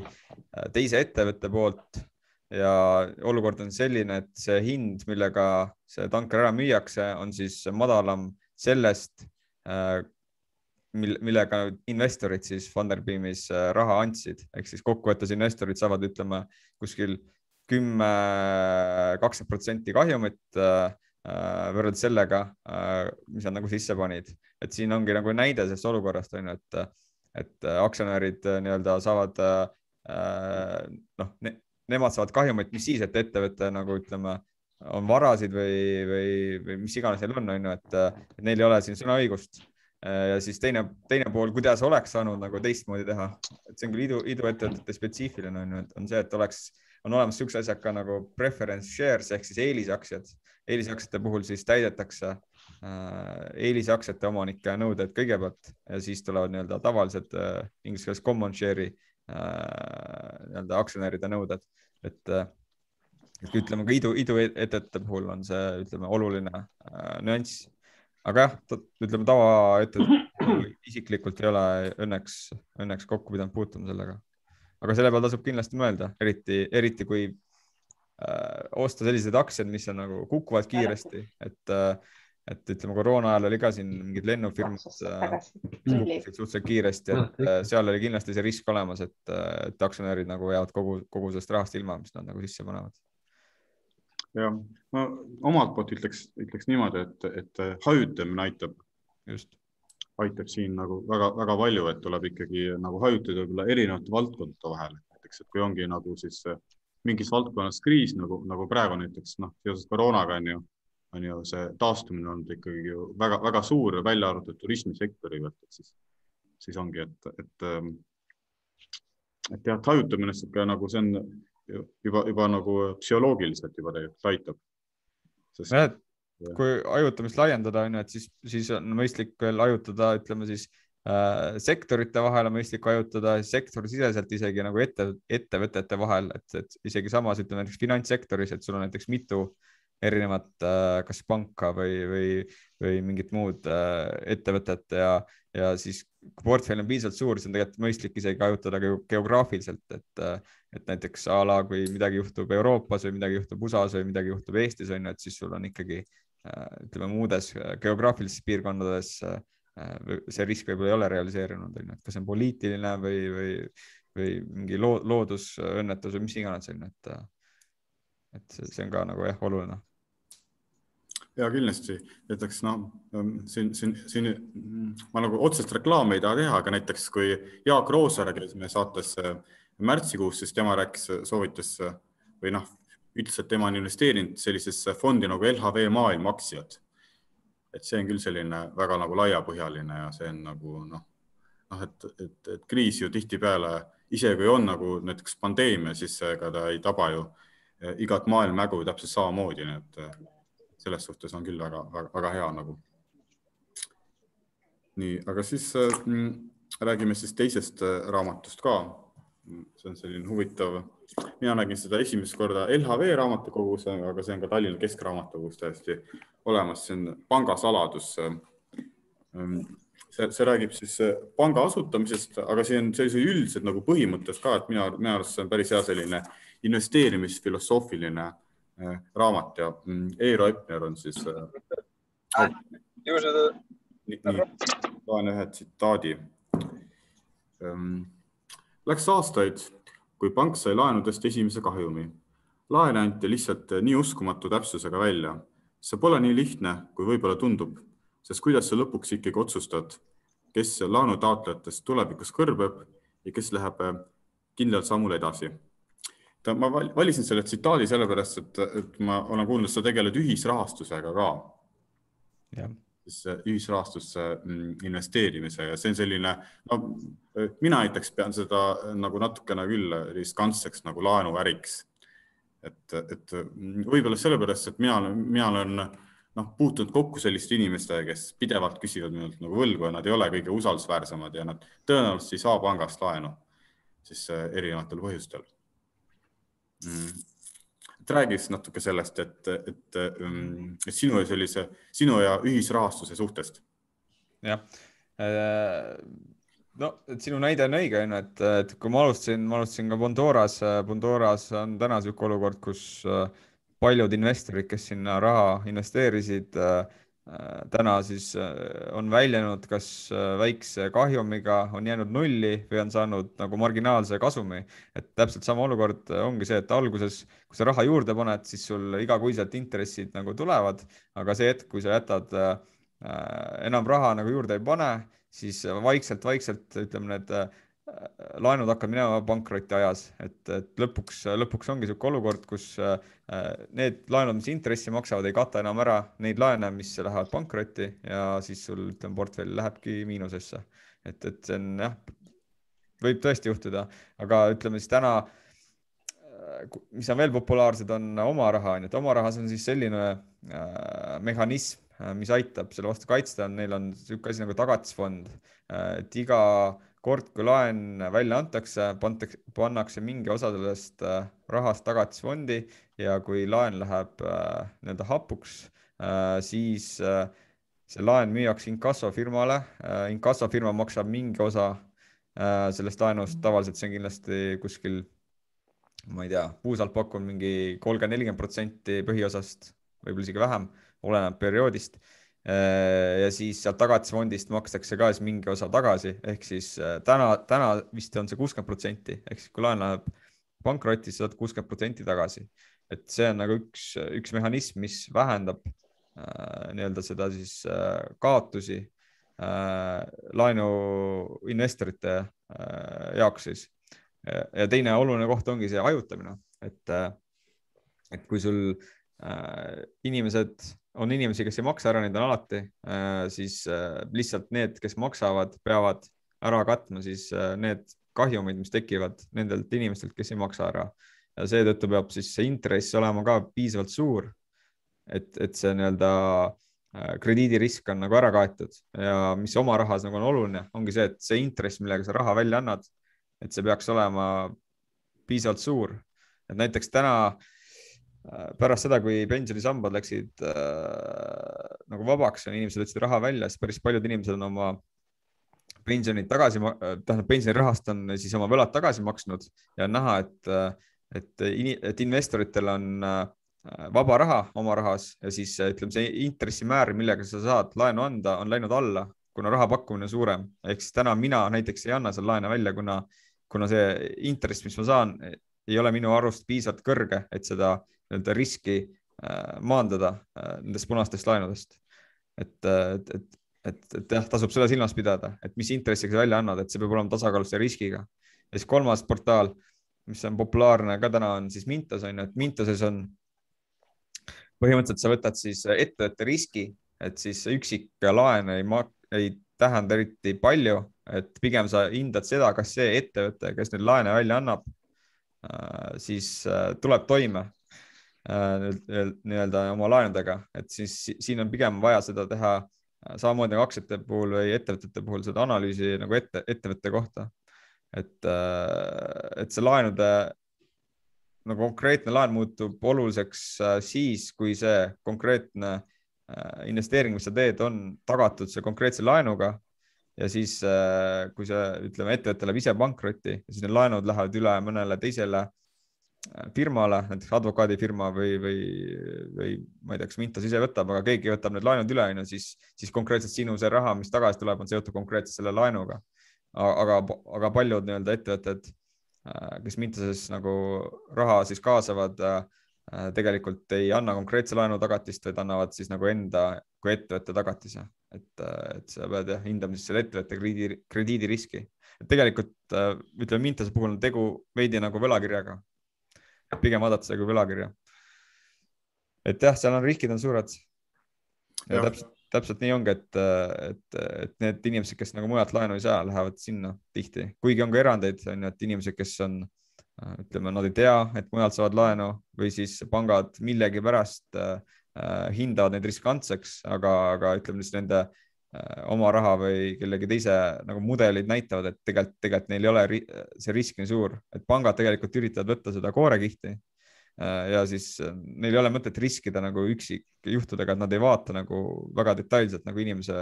teise ettevõtte poolt ja olukord on selline, et see hind, millega see tanker ära müüakse, on siis madalam sellest, mil, millega investorid siis Funderbeamis äh, raha andsid, ehk siis kokkuvõttes investorid saavad, ütleme kuskil kümme, kakskümmend protsenti kahjumit äh, äh, võrreldes sellega, mis nad nagu sisse panid, et siin ongi nagu näide sellest olukorrast on ju, et, et aktsionärid nii-öelda saavad noh ne,, nemad saavad kahjumit, mis siis, et ettevõte nagu ütleme, on varasid või, või, või mis iganes neil on, on ju, et neil ei ole siin sõnaõigust ja siis teine, teine pool, kuidas oleks saanud nagu teistmoodi teha, et see on küll idu, iduettevõtete spetsiifiline on ju, et on see, et oleks, on olemas siuksed asjad ka nagu preference shares ehk siis eelisaktsiad. eelisaktsiate puhul siis täidetakse äh, eelisaktsiate omanike nõuded kõigepealt ja siis tulevad nii-öelda tavalised äh, inglise keeles common share'i äh, nii-öelda aktsionäride nõuded, et äh, et ütleme ka idu, iduettevõtete puhul on see, ütleme, oluline äh, nüanss aga jah, ütleme tavaettevõttel isiklikult ei ole õnneks, õnneks kokku pidanud puutuma sellega. aga selle peale tasub kindlasti mõelda, eriti, eriti kui äh, osta selliseid aktsiaid, mis on nagu kukuvad kiiresti, et äh, et ütleme, koroona ajal oli ka siin mingid lennufirmad äh, kukkusid suhteliselt kiiresti, et äh, seal oli kindlasti see risk olemas, et, äh, et aktsionärid nagu jäävad kogu, kogu sellest rahast ilma, mis nad nagu sisse panevad jah, ma omalt poolt ütleks, ütleks niimoodi, et, et hajutamine aitab, just, aitab siin nagu väga-väga palju, et tuleb ikkagi nagu hajutada võib-olla erinevate valdkondade vahel, näiteks, et kui ongi nagu siis mingis valdkonnas kriis nagu, nagu praegu näiteks noh, seoses koroonaga on ju, on ju see taastumine olnud ikkagi ju väga-väga suur, välja arvatud turismisektori pealt, et siis, siis ongi, et, et, et jah, hajutamine sihuke nagu see on juba, juba nagu psühholoogiliselt juba tegelikult aitab. Sest... kui hajutamist laiendada, on ju, et siis, siis on mõistlik veel hajutada, ütleme siis äh, sektorite vahel on mõistlik hajutada, sektorisiseselt isegi nagu ette, ettevõtete vahel, et, et isegi samas ütleme näiteks finantssektoris, et sul on näiteks mitu erinevat äh, kas panka või, või, või mingit muud äh, ettevõtet ja, ja siis kui portfell on piisavalt suur, siis on tegelikult mõistlik isegi hajutada geograafiliselt, et, et näiteks a la kui midagi juhtub Euroopas või midagi juhtub USA-s või midagi juhtub Eestis on ju, et siis sul on ikkagi ütleme muudes geograafilistes piirkondades see risk võib-olla ei ole realiseerunud, on ju, et kas see on poliitiline või, või, või mingi loo, loodusõnnetus või mis iganes on ju, et et see on ka nagu jah, oluline ja kindlasti, ütleks noh, ähm, siin, siin, siin ma nagu otsest reklaami ei taha teha, aga näiteks kui Jaak Roosaare käis meie saates äh, märtsikuus, siis tema rääkis, soovitas äh, või noh, ütles, et tema on investeerinud sellisesse fondi nagu LHV Maailma aktsiad. et see on küll selline väga nagu laiapõhjaline ja see on nagu noh, noh, et, et, et kriis ju tihtipeale, isegi kui on nagu näiteks pandeemia, siis ega ta ei taba ju äh, igat maailmamägu täpselt samamoodi, nii et selles suhtes on küll väga, väga, väga hea nagu. nii, aga siis äh, räägime siis teisest äh, raamatust ka. see on selline huvitav, mina nägin seda esimest korda LHV raamatukogus, aga see on ka Tallinna Keskraamatukogus täiesti olemas, see on pangasaladus äh, ähm, see, see räägib siis äh, panga asutamisest, aga see on sellised üldised nagu põhimõtted ka, et mina, minu arust see on päris hea selline investeerimisfilosoofiline Äh, raamat ja mm, Eero Epner on siis äh,. loen ühe tsitaadi ähm,. Läks aastaid, kui pank sai laenudest esimese kahjumi. laene anti lihtsalt nii uskumatu täpsusega välja. see pole nii lihtne, kui võib-olla tundub, sest kuidas sa lõpuks ikkagi otsustad, kes laenutaotlejatest tulevikus kõrbeb ja kes läheb äh, kindlal sammul edasi ma valisin selle tsitaadi sellepärast, et, et ma olen kuulnud, sa tegeled ühisrahastusega ka. siis ühisrahastusse mm, investeerimise ja see on selline, no mina näiteks pean seda nagu natukene küll riskantseks nagu laenuäriks. et, et võib-olla sellepärast, et mina mina olen noh, puutunud kokku selliste inimestega, kes pidevalt küsivad minult nagu võlgu ja nad ei ole kõige usaldusväärsemad ja nad tõenäoliselt ei saa pangast laenu siis äh, erinevatel põhjustel mm.. räägiks natuke sellest, et, et, ähm, et sinu ja sellise, sinu ja ühisrahastuse suhtest. jah äh, no, et sinu näide on õige, onju, et, et kui ma alustasin, ma alustasin ka Bondoras. Bondoras on täna niisugune olukord, kus äh, paljud investorid, kes sinna raha investeerisid, täna siis on väljunud kas väikse kahjumiga, on jäänud nulli või on saanud nagu marginaalse kasumi. et täpselt sama olukord ongi see, et alguses, kui sa raha juurde paned, siis sul igakuiselt intressid nagu tulevad, aga see hetk, kui sa jätad enam raha nagu juurde ei pane, siis vaikselt-vaikselt ütleme, need laenud hakkavad minema pankroti ajas, et, et lõpuks, lõpuks ongi niisugune olukord, kus äh, need laenud, mis intressi maksavad, ei kata enam ära neid laene, mis lähevad pankrotti ja siis sul, ütleme, portfell lähebki miinusesse. et, et see on jah, võib tõesti juhtuda, aga ütleme siis täna, äh, mis on veel populaarsed, on oma raha, onju, et oma rahas on siis selline äh, mehhanism, mis aitab selle vastu kaitsta, neil on niisugune asi nagu tagatisfond, et iga kord, kui laen välja antakse, pannakse mingi osa sellest äh, rahast tagatisfondi ja kui laen läheb äh, nii-öelda hapuks, äh, siis see laen müüakse inkassofirmale. inkassofirma maksab mingi osa sellest laenust, tavaliselt see on kindlasti kuskil, ma ei tea, puusalt pakun mingi kolmkümmend, nelikümmend protsenti põhiosast, võib-olla isegi vähem, oleneb perioodist Äh, ja siis sealt tagatisfondist makstakse ka siis mingi osa tagasi, ehk siis äh, täna, täna vist on see kuuskümmend protsenti, ehk siis kui laen läheb pankrotti, sa saad kuuskümmend protsenti tagasi. et see on nagu üks, üks mehhanism, mis vähendab äh, nii-öelda seda siis äh, kaotusi äh, laenuinvestorite äh, jaoks siis. ja teine oluline koht ongi see hajutamine, et äh,, et kui sul äh, inimesed on inimesi, kes ei maksa ära, neid on alati, äh, siis äh, lihtsalt need, kes maksavad, peavad ära katma siis äh, need kahjumid, mis tekivad nendelt inimestelt, kes ei maksa ära. ja seetõttu peab siis see intress olema ka piisavalt suur, et, et see nii-öelda krediidirisk on nagu ära kaetud ja mis oma rahas nagu on oluline, ongi see, et see intress, millega sa raha välja annad, et see peaks olema piisavalt suur. et näiteks täna äh, pärast seda, kui pensionisambad läksid äh, nagu vabaks ja inimesed võtsid raha välja, siis päris paljud inimesed on oma pensionid tagasi, tähendab pensionirahast on siis oma võlad tagasi maksnud ja on näha, et, et, et investoritel on äh, vaba raha oma rahas ja siis ütleme, see intressimäär, millega sa saad laenu anda, on läinud alla, kuna raha pakkumine on suurem. ehk siis täna mina näiteks ei anna seal laene välja, kuna, kuna see intress, mis ma saan, ei ole minu arust piisavalt kõrge, et seda nii-öelda riski äh, maandada äh, nendest punastest laenudest. et, et, et, et, et jah, tasub seda silmas pidada, et mis intressiga sa välja annad, et see peab olema tasakaalus selle riskiga. ja siis kolmas portaal, mis on populaarne ka täna, on siis Mintos on ju, et Mintoses on põhimõtteliselt sa võtad siis ettevõtte riski, et siis üksik laen ei, ei tähenda eriti palju, et pigem sa hindad seda, kas see ettevõte, kes nüüd laene välja annab, siis tuleb toime Äh, nii-öelda oma laenudega, et siis siin on pigem vaja seda teha äh, samamoodi nagu aktsiate puhul või ettevõtete puhul seda analüüsi nagu ette, ettevõtte kohta. et, äh, et see laenude nagu konkreetne laen muutub oluliseks siis, kui see konkreetne investeering, mis sa teed, on tagatud see konkreetse laenuga ja siis, kui see, ütleme, ettevõte läheb ise pankrotti, siis need laenud lähevad üle mõnele teisele firmale, näiteks advokaadifirma või, või, või ma ei tea, kas Mintos ise võtab, aga keegi võtab need laenud üle, on ju, siis, siis konkreetselt sinu see raha, mis tagasi tuleb, on seotud konkreetselt selle laenuga. aga, aga paljud nii-öelda ettevõtted, äh, kes Mintoses nagu raha siis kaasavad, äh, tegelikult ei anna konkreetse laenu tagatist, vaid annavad siis nagu enda kui ettevõtte tagatise, et, äh, et sa pead jah hindama siis selle ettevõtte krediidi, krediidiriski. et tegelikult ütleme, Mintose puhul on tegu veidi nagu võlakirjaga pigem vaadata seda kui võlakirja. et jah, seal on riskid on suured. ja, täpselt, täpselt nii ongi, et, et, et need inimesed, kes nagu mujalt laenu ei saa, lähevad sinna tihti, kuigi on ka erandeid, on ju, et inimesed, kes on, ütleme, nad ei tea, et mujalt saavad laenu või siis pangad millegipärast äh, hindavad neid riskantseks, aga, aga ütleme siis nende äh, oma raha või kellegi teise nagu mudelid näitavad, et tegelikult, tegelikult neil ei ole see risk nii suur, et pangad tegelikult üritavad võtta seda koorekihti Äh, ja siis äh, neil ei ole mõtet riskida nagu üksikjuhtudega, et nad ei vaata nagu väga detailselt nagu inimese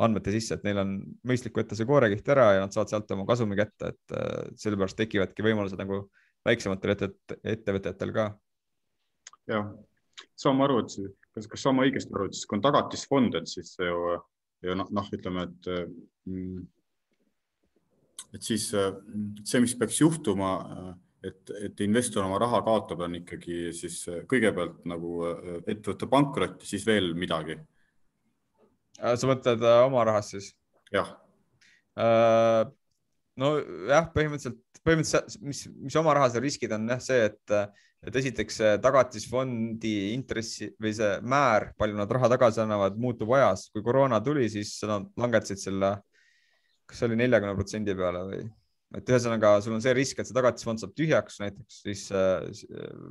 andmete sisse, et neil on mõistlik võtta see koorekiht ära ja nad saavad sealt oma kasumi kätte, et äh, sellepärast tekivadki võimalused nagu väiksematel ettevõtetel ka. jah, saan aru, et kas, kas saan ma õigesti aru, et siis kui on tagatisfond, et siis ju, ju noh no,, ütleme, et mm, et siis see, mis peaks juhtuma et, et investor oma raha kaotab, on ikkagi siis äh, kõigepealt nagu äh, ettevõtte pankrot ja siis veel midagi. Äh, sa mõtled oma rahast siis? jah. nojah, põhimõtteliselt, põhimõtteliselt, mis, mis oma rahas riskid on jah see, et, et esiteks tagatisfondi intressi või see määr, palju nad raha tagasi annavad, muutub ajas. kui koroona tuli, siis nad langetasid selle, kas see oli neljakümne protsendi peale või et ühesõnaga, sul on see risk, et see tagatisfond saab tühjaks näiteks, siis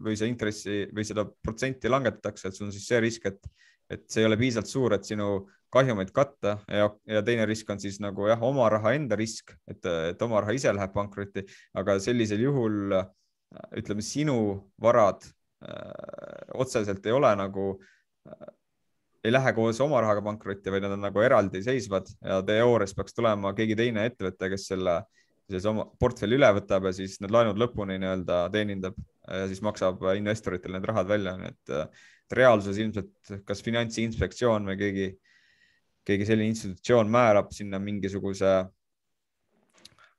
või see intressi või seda protsenti langetatakse, et sul on siis see risk, et, et see ei ole piisavalt suur, et sinu kahjumeid katta ja, ja teine risk on siis nagu jah, oma raha enda risk, et, et oma raha ise läheb pankrotti, aga sellisel juhul ütleme, sinu varad öö, otseselt ei ole nagu ei lähe koos oma rahaga pankrotti, vaid nad on nagu eraldiseisvad ja teoorias peaks tulema keegi teine ettevõte, kes selle äh, siis oma portfelli üle võtab ja siis need laenud lõpuni nii-öelda teenindab ja siis maksab investoritele need rahad välja, nii et, et reaalsuses ilmselt kas Finantsinspektsioon või keegi, keegi selline institutsioon määrab sinna mingisuguse,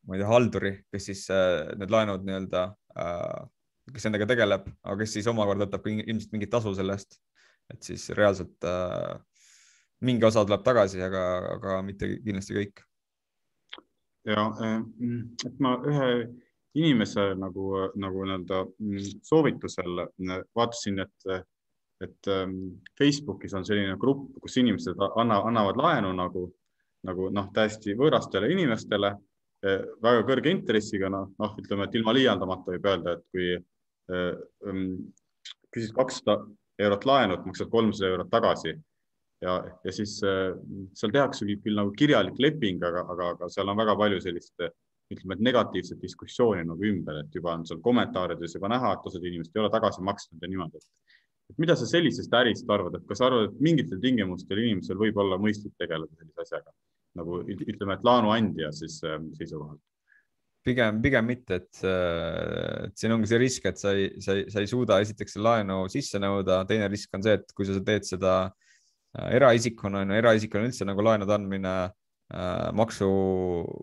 ma ei tea, halduri, kes siis äh, need laenud nii-öelda, äh, kes nendega tegeleb, aga kes siis omakorda võtab ilmselt mingit tasu selle eest. et siis reaalselt äh, mingi osa tuleb tagasi, aga, aga mitte kindlasti kõik ja et ma ühe inimese nagu, nagu nii-öelda soovitusel vaatasin, et, et eh, Facebookis on selline grupp, kus inimesed anna, annavad laenu nagu, nagu noh, täiesti võõrastele inimestele väga kõrge intressiga, noh, noh, ütleme, et ilma liialdamata võib öelda, et kui mm, küsid kakssada eurot laenu, et maksad kolmsada eurot tagasi. Ja, ja siis äh, seal tehakse küll nagu kirjalik leping, aga, aga, aga seal on väga palju sellist ütleme, et negatiivset diskussiooni nagu ümber, et juba on seal kommentaarides juba näha, et osad inimesed ei ole tagasi maksnud ja niimoodi, et, et mida sa sellisest ärist arvad, et kas arvad, et mingitel tingimustel inimesel võib olla mõistlik tegeleda sellise asjaga? Nagu ütleme, et laenuandja siis äh, seisukohalt? pigem, pigem mitte, et, et siin ongi see risk, et sa ei, sa ei, sa ei suuda esiteks laenu sisse nõuda, teine risk on see, et kui sa teed seda äh, Äh, eraisikuna on ju, eraisikuna üldse nagu laenude andmine äh, maksu,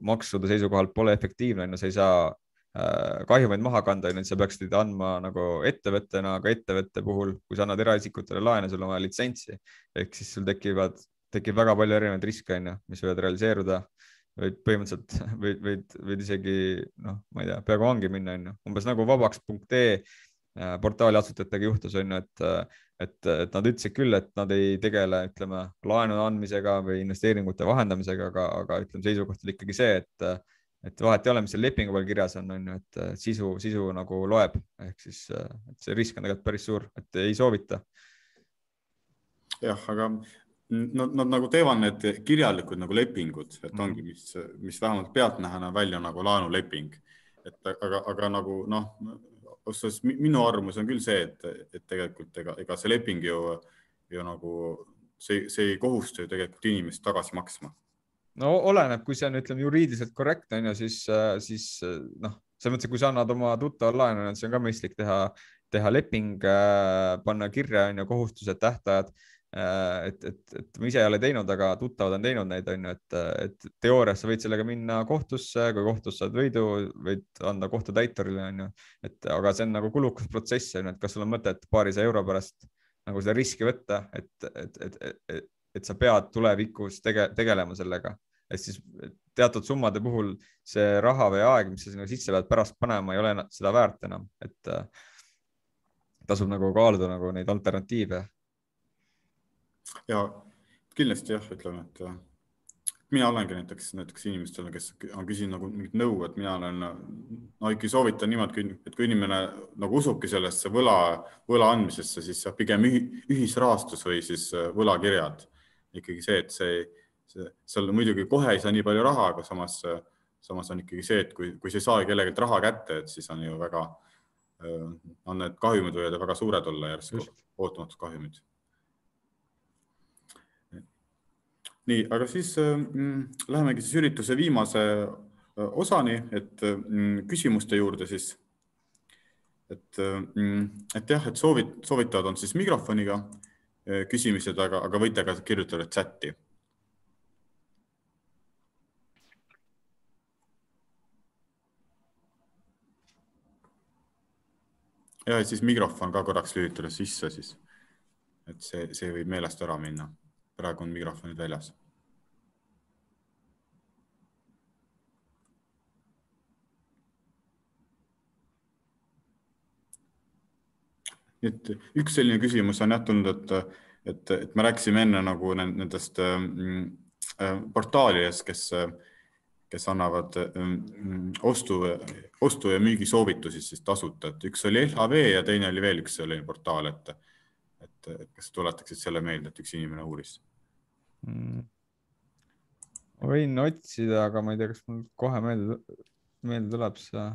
maksude seisukohalt pole efektiivne, on ju, sa ei saa äh, kahjumeid maha kanda, on ju, et sa peaksid andma nagu ettevõttena, aga ettevõtte puhul, kui sa annad eraisikutele laene, sul on vaja litsentsi ehk siis sul tekivad, tekib väga palju erinevaid riske, on ju, mis võivad realiseeruda. Võid põhimõtteliselt võid, võid, võid isegi noh, ma ei tea, peaaegu vangi minna, on ju, umbes nagu vabaks.ee portaali asutajatega juhtus, on ju, et et, et nad ütlesid küll, et nad ei tegele, ütleme, laenu andmisega või investeeringute vahendamisega, aga, aga ütleme, seisukoht oli ikkagi see, et, et vahet ei ole, mis seal lepingu peal kirjas on, on ju, et sisu, sisu nagu loeb, ehk siis et see risk on tegelikult päris suur, et ei soovita. jah, aga nad, nad nagu teevad need kirjalikud nagu lepingud, et ongi, mis, mis vähemalt pealtnäha näeb välja nagu laenuleping, et aga, aga nagu noh ausalt öeldes minu arvamus on küll see, et, et tegelikult ega, ega see leping ju, ju nagu see, see ei kohusta ju tegelikult inimest tagasi maksma. No oleneb, kui see on, ütleme juriidiliselt korrektne on ju, siis, siis noh, selles mõttes, et kui sa annad oma tuttavale laenu, siis on ka mõistlik teha, teha leping, panna kirja on ju kohustused, tähtajad Äh, et, et, et ma ise ei ole teinud, aga tuttavad on teinud neid, on ju, et, et teoorias sa võid sellega minna kohtusse, kui kohtus saad võidu, võid anda kohtutäiturile, on ju, et aga see on nagu kulukas protsess, on ju, et kas sul on mõtet paarisaja euro pärast nagu seda riski võtta, et, et, et, et, et sa pead tulevikus tege, tegelema sellega, et siis teatud summade puhul see raha või aeg, mis sa sinna sisse pead pärast panema, ei ole seda väärt enam, et äh, tasub nagu kaaluda nagu neid alternatiive. Ja kindlasti jah, ütleme, et mina olengi näiteks, näiteks inimestele, kes on küsinud nagu mingit nõu, et mina olen, no ikkagi soovitan niimoodi, et kui inimene nagu usubki sellesse võla, võla andmisesse, siis pigem ühisrahastus või siis äh, võlakirjad. Ikkagi see, et see, see, seal muidugi kohe ei saa nii palju raha, aga samas, samas on ikkagi see, et kui, kui sa ei saa kellelgi raha kätte, et siis on ju väga, on need kahjumid võivad väga suured olla järsku, ootamatud kahjumid. Nii, aga siis mm, lähemegi siis ürituse viimase osani, et mm, küsimuste juurde siis. et mm,, et jah, et soovid, soovitavad on siis mikrofoniga äh, küsimised, aga, aga võite ka kirjutada chati. ja siis mikrofon ka korraks lülitada sisse siis, et see, see võib meelest ära minna praegu on mikrofonid väljas. nii et üks selline küsimus on jah tulnud, et, et, et me rääkisime enne nagu nendest mm, äh, portaalidest, kes, kes annavad mm, ostu, ostu ja müügisoovitusi siis tasuta, et üks oli LHV ja teine oli veel üks selline portaal, et et, et kas tuletaksid selle meelde, et üks inimene uuris mm.? ma võin otsida, aga ma ei tea, kas mul kohe meelde, meelde tuleb see.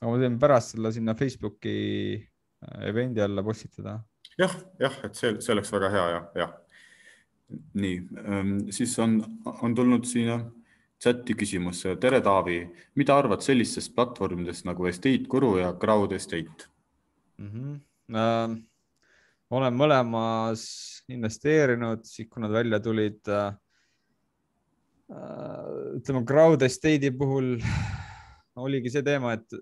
Aga ma teen pärast selle sinna Facebooki äh, event'i alla postitada. jah, jah, et see, see oleks väga hea ja, jah. nii ähm,, siis on, on tulnud siia chati küsimus. tere, Taavi, mida arvad sellistest platvormidest nagu Estate Guru ja Crowd Estate mm? -hmm äh,. olen mõlemas investeerinud, siis kui nad välja tulid äh,. ütleme crowd estate'i puhul oligi see teema, et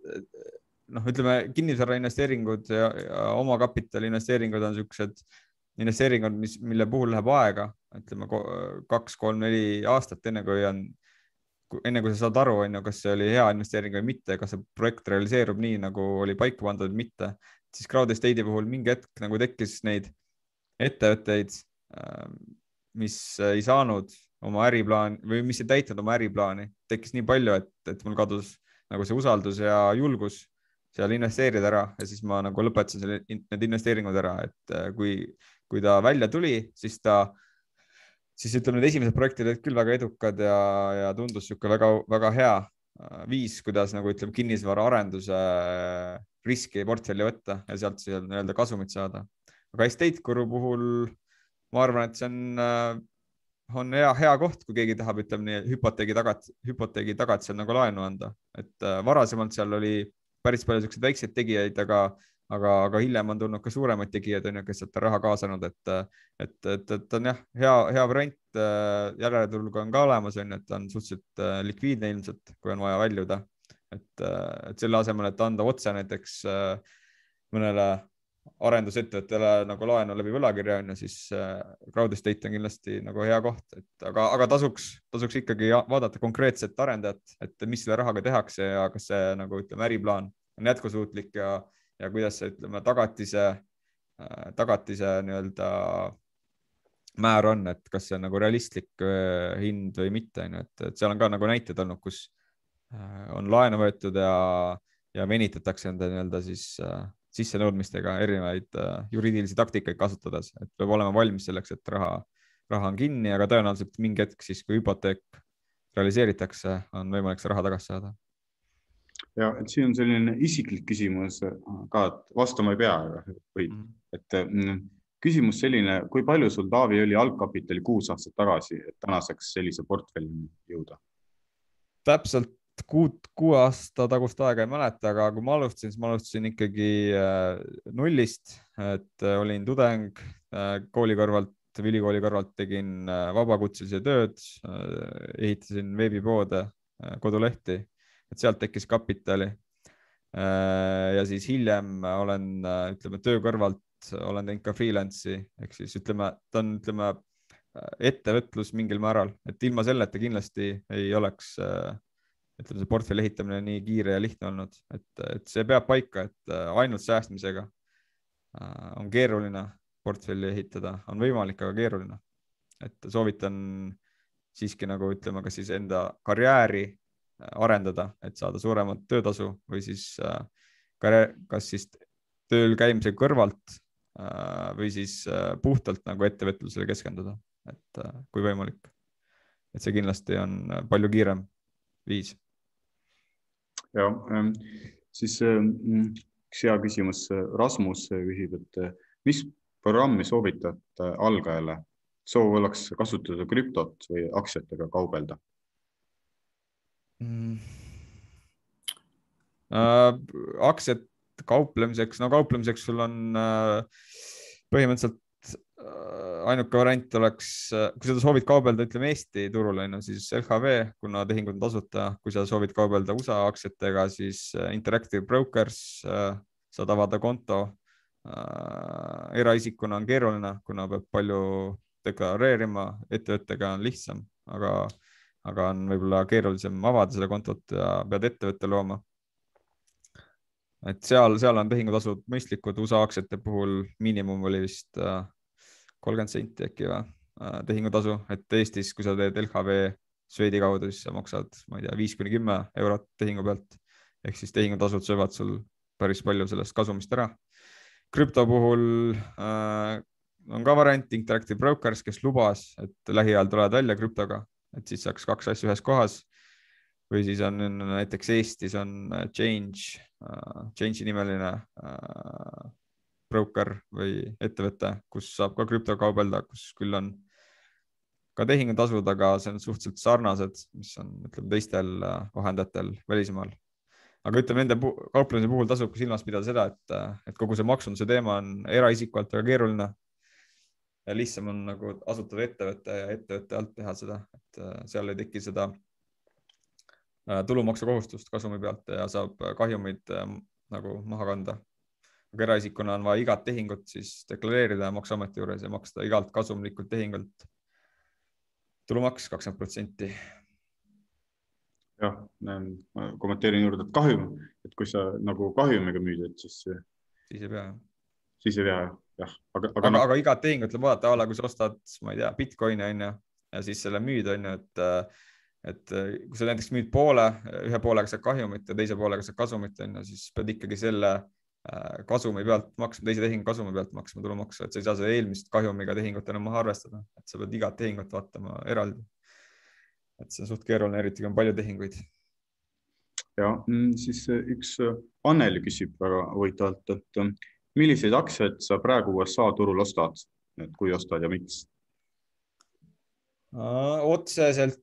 noh, ütleme kinnisvara investeeringud ja, ja omakapitali investeeringud on niisugused investeeringud, mis, mille puhul läheb aega, ütleme kaks, kolm, neli aastat, enne kui on, enne kui sa saad aru, on ju, kas see oli hea investeering või mitte, kas see projekt realiseerub nii, nagu oli paika pandud või mitte siis Crowd Estate'i puhul mingi hetk nagu tekkis neid ettevõtteid, ähm, mis ei saanud oma äriplaan või mis ei täitnud oma äriplaani, tekkis nii palju, et, et mul kadus nagu see usaldus ja julgus seal investeerida ära ja siis ma nagu lõpetasin selle, need investeeringud ära, et äh, kui, kui ta välja tuli, siis ta, siis ütleme, need esimesed projektid olid küll väga edukad ja, ja tundus niisugune väga-väga hea äh, viis, kuidas nagu ütleme, kinnisvaraarenduse riski portfelli võtta ja sealt siis nii-öelda kasumit saada. aga estate guru puhul ma arvan, et see on, äh, on hea, hea koht, kui keegi tahab, ütleme nii, hüpoteegi tagat, hüpoteegi tagatisel nagu laenu anda, et äh, varasemalt seal oli päris palju siukseid väikseid tegijaid, aga, aga, aga hiljem on tulnud ka suuremaid tegijaid, on ju, kes sealt on raha kaasanud, et, et, et, et on jah, hea, hea variant. Äh, järeleturg on ka olemas, on ju, et ta on suhteliselt likviidne ilmselt, kui on vaja väljuda et, äh, et selle asemel, et anda otse näiteks äh, mõnele arendusettevõttele nagu laenu läbi võlakirja on ju, siis äh, crowd estate on kindlasti nagu hea koht, et aga, aga tasuks, tasuks ikkagi vaadata konkreetset arendajat, et mis selle rahaga tehakse ja kas see nagu ütleme, äriplaan on jätkusuutlik ja, ja kuidas see ütleme tagatise, tagatise nii-öelda määr on, et kas see on nagu realistlik hind või mitte, on ju, et, seal on ka nagu näited olnud, kus Äh, on laenu võetud ja, ja venitatakse enda nii-öelda siis äh, sissenõudmistega erinevaid äh, juriidilisi taktikaid kasutades, et peab olema valmis selleks, et raha, raha on kinni, aga tõenäoliselt mingi hetk siis, kui hüpoteek realiseeritakse, on võimalik see raha tagasi saada. ja et siin on selline isiklik küsimus ka, et vastama ei pea, võid mm, et mm, küsimus selline, kui palju sul, Taavi, oli algkapitali kuus aastat tagasi, et tänaseks sellise portfellini jõuda? täpselt kuut, kuue aasta tagust aega ei mäleta, aga kui ma alustasin, siis ma alustasin ikkagi äh, nullist, et äh, olin tudeng äh, kooli kõrvalt, ülikooli kõrvalt tegin vabakutselise tööd, ehitasin veebipoode, kodulehti, et sealt tekkis kapitali. ja siis hiljem olen, ütleme töö kõrvalt olen teinud ka freelance'i ehk siis ütleme, ta on, ütleme ettevõtlus mingil määral, et ilma selleta kindlasti ei oleks äh, ütleme, see portfelli ehitamine nii kiire ja lihtne olnud, et, et see peab paika, et äh, ainult säästmisega äh, on keeruline portfelli ehitada, on võimalik, aga keeruline. et soovitan siiski nagu ütleme, kas siis enda karjääri arendada, et saada suuremat töötasu või siis karjäär, kas siis tööl käimise kõrvalt või siis puhtalt nagu ettevõtlusele keskenduda, et kui võimalik. et see kindlasti on palju kiirem viis. Ja ähm, siis ähm, üks hea küsimus, Rasmus küsib, et mis programmi soovitad algajale, soov oleks kasutada krüptot või aktsiatega kaubelda mm.? Äh, aktsiat kauplemiseks, no kauplemiseks sul on äh, põhimõtteliselt ainuke variant oleks, kui sa soovid kaubelda, ütleme Eesti turul on ju, siis LHV, kuna tehingud on tasuta, kui sa soovid kaubelda USA aktsiatega, siis äh, Interactive Brokers äh, saad avada konto. Äh, eraisikuna on keeruline, kuna peab palju deklareerima, ettevõttega on lihtsam, aga, aga on võib-olla keerulisem avada seda kontot ja pead ettevõtte looma et seal, seal on tehingutasud mõistlikud, USA aktsiate puhul miinimum oli vist kolmkümmend senti äkki või äh, tehingutasu, et Eestis, kui sa teed LHV Swedi kaudu, siis sa maksad, ma ei tea, viis kuni kümme eurot tehingu pealt ehk siis tehingutasud söövad sul päris palju sellest kasumist ära. krüpto puhul äh, on ka variant Interactive Brokers, kes lubas, et lähiajal tulevad välja krüptoga, et siis saaks kaks asja ühes kohas. Või siis on näiteks Eestis on Change uh,, Change'i nimeline uh, broker või ettevõte, kus saab ka krüptokaubelda, kus küll on ka tehingutasud, aga see on suhteliselt sarnased, mis on, ütleme teistel äh, vahendajatel välismaal. aga ütleme nende kauplemise puhul tasub ka silmas pidada seda, et, äh, et kogu see maksunduse teema on eraisiku alt väga keeruline. lihtsam on nagu asutada ettevõte ja ettevõtte alt teha seda, et äh, seal ei teki seda tulumaksukohustust kasumi pealt ja saab kahjumid nagu maha kanda aga eraisikuna on vaja igat tehingut siis deklareerida Maksuameti juures ja maksta igalt kasumlikult tehingult tulumaks kakskümmend protsenti. jah, ma kommenteerin juurde, et kahjum, et kui sa nagu kahjumiga müüd, et siis. siis ei pea siis ei pea jah, aga, aga, aga, no... aga igat tehingut tuleb vaadata, a la kui sa ostad, ma ei tea, Bitcoini on ju ja siis selle müüd on ju, et et kui sa näiteks müüd poole, ühe poolega saad kahjumit ja teise poolega saad kasumit on ju, siis pead ikkagi selle Äh, kasumi pealt maksma, teise tehingu kasumi pealt maksma tulumaksu, et sa ei saa seda eelmist kahjumiga tehingut enam maha arvestada, et sa pead igat tehingut vaatama eraldi. et see on suht keeruline, eriti kui on palju tehinguid. ja mm, siis äh, üks äh, Anneli küsib väga huvitavalt, et milliseid aktsiaid sa praegu USA turul ostad, et kui ostad ja miks? otseselt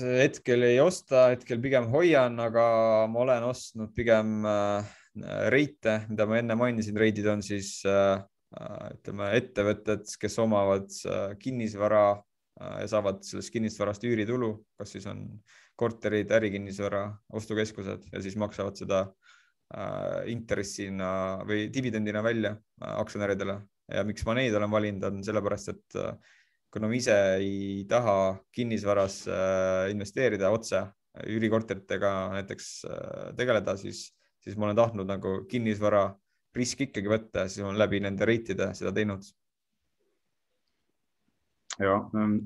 hetkel ei osta, hetkel pigem hoian, aga ma olen ostnud pigem äh, reite, mida ma enne mainisin, reidid on siis äh, ütleme ettevõtted, kes omavad äh, kinnisvara äh, ja saavad sellest kinnisvarast üüritulu, kas siis on korterid, ärikinnisvara, ostukeskused ja siis maksavad seda intressina või dividendina välja aktsionäridele. Ja miks ma neid olen valinud, on sellepärast, et kuna ma ise ei taha kinnisvaras investeerida otse üürikorteritega näiteks tegeleda, siis siis ma olen tahtnud nagu kinnisvara riski ikkagi võtta siis olen läbi nende reitide seda teinud. ja ähm,,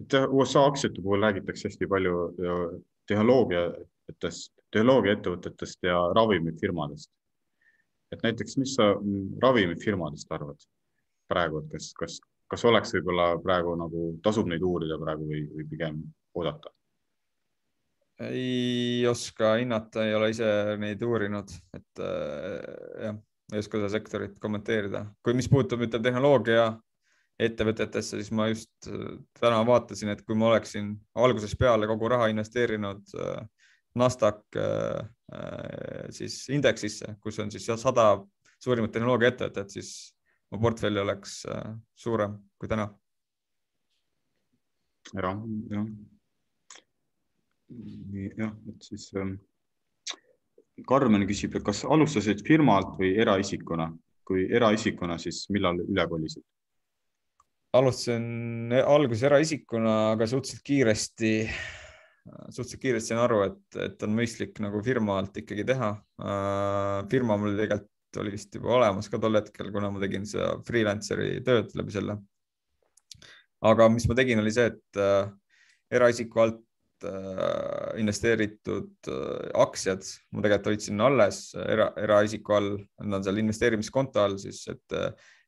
et USA aktsiate puhul räägitakse hästi palju tehnoloogiatest, tehnoloogiaettevõtetest ja ravimifirmadest. et näiteks, mis sa mm, ravimifirmadest arvad praegu, et kas, kas, kas oleks võib-olla praegu nagu tasub neid uurida praegu või, või pigem oodata? ei oska hinnata, ei ole ise neid uurinud, et äh, jah, ei oska seda sektorit kommenteerida. kui, mis puutub, ütleme tehnoloogia ettevõtetesse, siis ma just äh, täna vaatasin, et kui ma oleksin algusest peale kogu raha investeerinud äh, NASDAQ siis indeksisse, kus on siis sada suurimat tehnoloogiaettevõtet, siis mu portfell oleks suurem kui täna. jah, jah jah, et siis ähm, Karmen küsib, et kas alustasid firmalt või eraisikuna, kui eraisikuna, siis millal üle kolisid? alustasin alguses eraisikuna, aga suhteliselt kiiresti, suhteliselt kiiresti sain aru, et, et on mõistlik nagu firma alt ikkagi teha uh,. firma mul tegelikult oli vist juba olemas ka tol hetkel, kuna ma tegin seda freelancer'i tööd läbi selle. aga mis ma tegin, oli see, et äh, eraisiku alt äh, investeeritud äh, aktsiad ma tegelikult hoidsin alles era, eraisiku all, nad on seal investeerimiskonto all siis, et,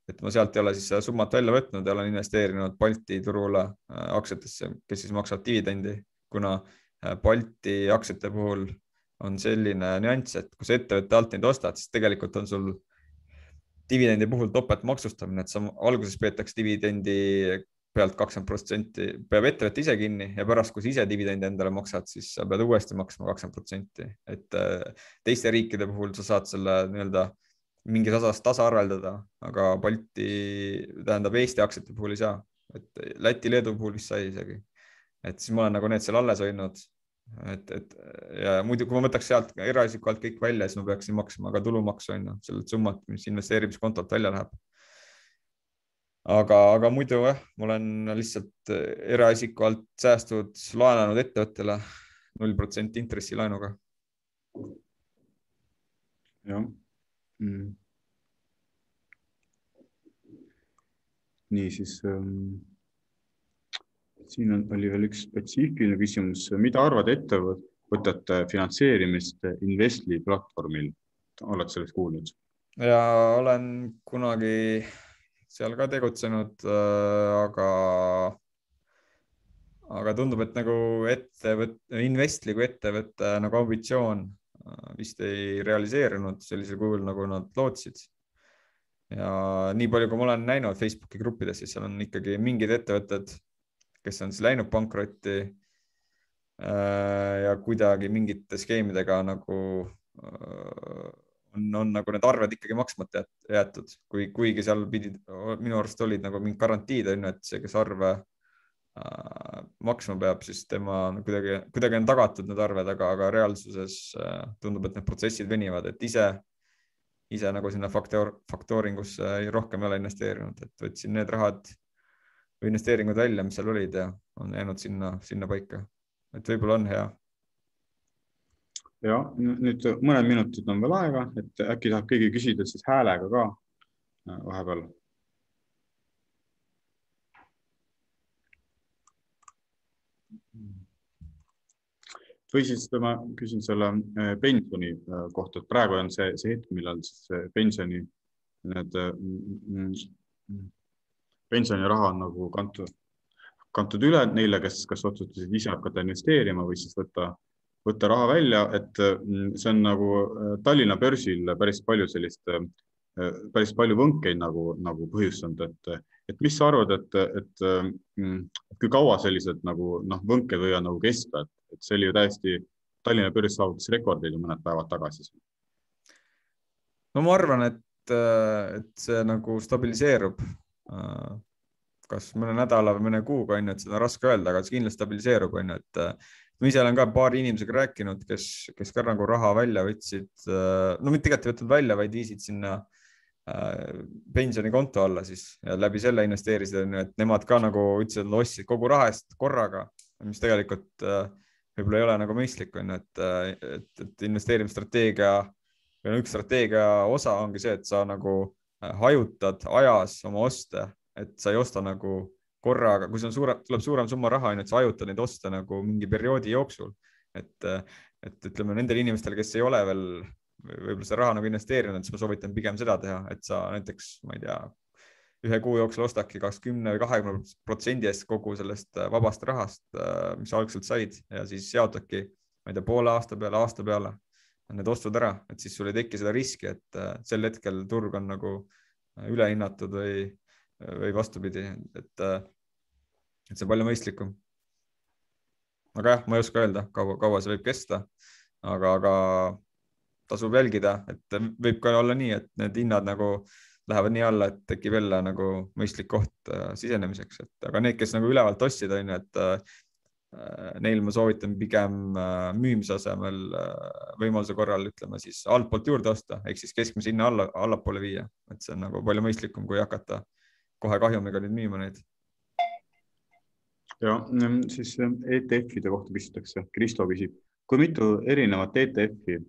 et ma sealt ei ole siis seda summat välja võtnud ja olen investeerinud Balti turule äh, aktsiatesse, kes siis maksavad dividendi, kuna äh, Balti aktsiate puhul on selline nüanss, et kui sa ettevõtte alt neid ostad, siis tegelikult on sul dividendi puhul topeltmaksustamine, et sa alguses peetakse dividendi pealt kakskümmend protsenti peab ettevõte ise kinni ja pärast, kui sa ise dividendi endale maksad, siis sa pead uuesti maksma kakskümmend protsenti, et äh, teiste riikide puhul sa saad selle nii-öelda mingis osas tasaarveldada, aga Balti, tähendab Eesti aktsiate puhul ei saa, et Läti-Leedu puhul vist sai isegi. et siis ma olen nagu need seal alles hoidnud. Et, et ja muidu, kui ma võtaks sealt eraisiku alt kõik välja, siis ma peaksin maksma ka tulumaksu on ju, sellelt summalt, mis investeerimiskontolt välja läheb. Aga, aga muidu jah, ma olen lihtsalt eh, eraisiku alt säästud laenanud ettevõttele null protsenti intressilaenuga. jah. Mm.. niisiis ähm,, siin on, oli veel üks spetsiifiline küsimus, mida arvad ettevõtete finantseerimist Investli platvormil? oled sellest kuulnud? ja olen kunagi seal ka tegutsenud, äh, aga, aga tundub, et nagu ettevõtte, Investli kui ettevõtte nagu ambitsioon äh, vist ei realiseerunud sellisel kujul, nagu nad lootsid. ja nii palju, kui ma olen näinud Facebooki gruppides, siis seal on ikkagi mingid ettevõtted, kes on siis läinud pankrotti äh, ja kuidagi mingite skeemidega nagu on, on nagu need arved ikkagi maksmata jäetud, kui, kuigi seal pidid, minu arust olid nagu mingid garantiid on ju, et see, kes arve äh, maksma peab, siis tema kuidagi, kuidagi on tagatud need arved, aga, aga reaalsuses äh, tundub, et need protsessid venivad, et ise, ise nagu sinna faktor, faktooringusse rohkem ei ole investeerinud, et võtsin need rahad või investeeringud välja, mis seal olid ja on jäänud sinna, sinna paika. et võib-olla on hea ja nüüd mõned minutid on veel aega, et äkki tahab keegi küsida siis häälega ka äh, vahepeal. või siis ma küsin selle äh, pensioni äh, kohta, et praegu on see, see hetk, millal siis pensioni, need pensioniraha on nagu kantud, kantud üle neile, kes, kes otsustasid ise hakata investeerima või siis võtta võtta raha välja, et mm, see on nagu äh, Tallinna börsil päris palju sellist, äh, päris palju võnkeid nagu, nagu põhjustanud, et, et mis sa arvad, et, et, mm, et kui kaua sellised nagu noh, võnked võivad nagu kesta, et, et see oli ju täiesti, Tallinna börs saavutas rekordeid ju mõned päevad tagasi. no ma arvan, et, et see nagu stabiliseerub kas mõne nädala või mõne kuuga, on ju, et seda on raske öelda, aga see kindlasti stabiliseerub, on ju, et ma ise olen ka paari inimesega rääkinud, kes, kes ka nagu raha välja võtsid, äh, no mitte tegelikult ei võtnud välja, vaid viisid sinna äh, pensionikonto alla siis ja läbi selle investeerisid, onju, et nemad ka nagu ütlesid, ostsid kogu raha eest korraga, mis tegelikult äh, võib-olla ei ole nagu mõistlik, onju, et, et, et investeerimisstrateegia või no üks strateegia osa ongi see, et sa nagu hajutad ajas oma oste, et sa ei osta nagu korraga, kui sul suurem, tuleb suurem summa raha, on ju, et sa ajutad neid oste nagu mingi perioodi jooksul. et, et ütleme nendele inimestele, kes ei ole veel võib-olla seda raha nagu investeerinud, siis ma soovitan pigem seda teha, et sa näiteks, ma ei tea, ühe kuu jooksul ostadki kas kümne või kahekümne protsendi eest kogu sellest vabast rahast, mis algselt said ja siis jaotadki, ma ei tea, poole aasta peale, aasta peale need ostud ära, et siis sul ei teki seda riski, et sel hetkel turg on nagu ülehinnatud või või vastupidi, et, et see on palju mõistlikum. aga jah, ma ei oska öelda, kaua, kaua see võib kesta, aga, aga tasub jälgida, et võib ka olla nii, et need hinnad nagu lähevad nii alla, et tekib jälle nagu mõistlik koht äh, sisenemiseks, et aga need, kes nagu ülevalt ostsid, on ju, et äh, neil ma soovitan pigem äh, müümise asemel äh, võimaluse korral ütleme siis altpoolt juurde osta ehk siis keskmise hinna alla, allapoole viia, et see on nagu palju mõistlikum, kui hakata kohe kahjumiga nüüd müüma neid. ja mm, siis ETF-ide kohta küsitakse, Kristo küsib, kui mitu erinevat ETF-i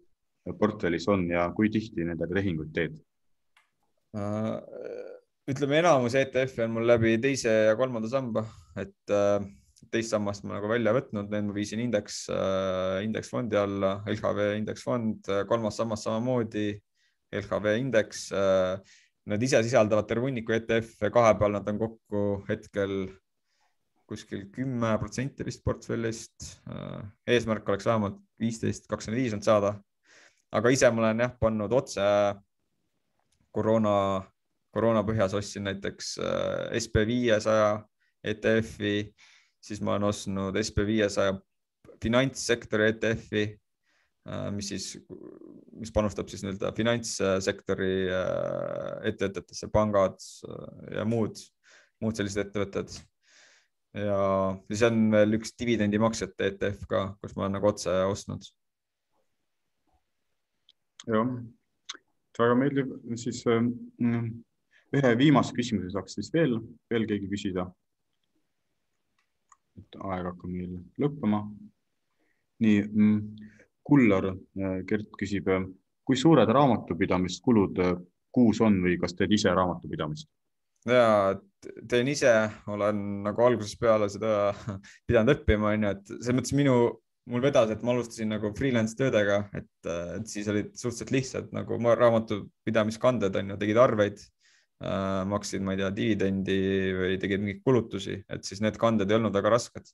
portfellis on ja kui tihti nendega tehinguid teed? Äh, ütleme, enamus ETF-e on mul läbi teise ja kolmanda samba, et äh, teist sammast ma nagu välja võtnud, need ma viisin indeks, indeksfondi alla, LHV indeksfond, kolmas sammas samamoodi, LHV indeks. Need ise sisaldavad terve hunniku ETF-e, kahe peal nad on kokku hetkel kuskil kümme protsenti vist portfellist. eesmärk oleks vähemalt viisteist, kakskümmend viis nad saada. aga ise ma olen jah pannud otse koroona, koroona põhjas ostsin näiteks SB viiesaja ETF-i siis ma olen ostnud SB viiesaja finantssektori ETF-i, äh, mis siis, mis panustab siis nii-öelda finantssektori äh, ettevõtetesse, pangad äh, ja muud, muud sellised ettevõtted. ja siis on veel üks dividendimaksjate ETF ka, kus ma olen nagu otse ostnud. jah, väga meeldiv, siis ühe viimase küsimuse saaks siis veel, veel keegi küsida aeg hakkab meil lõppema. nii, mm, Kullar äh, Gert küsib, äh, kui suured raamatupidamiskulud äh, kuus on või kas teed ise raamatupidamist? ja teen ise, olen nagu algusest peale seda pidanud õppima, onju, et selles mõttes minu, mul vedas, et ma alustasin nagu freelance töödega, et, siis olid suhteliselt lihtsad nagu raamatupidamiskanded onju, tegid arveid Äh, maksid, ma ei tea, dividendi või tegid mingeid kulutusi, et siis need kanded ei olnud väga rasked.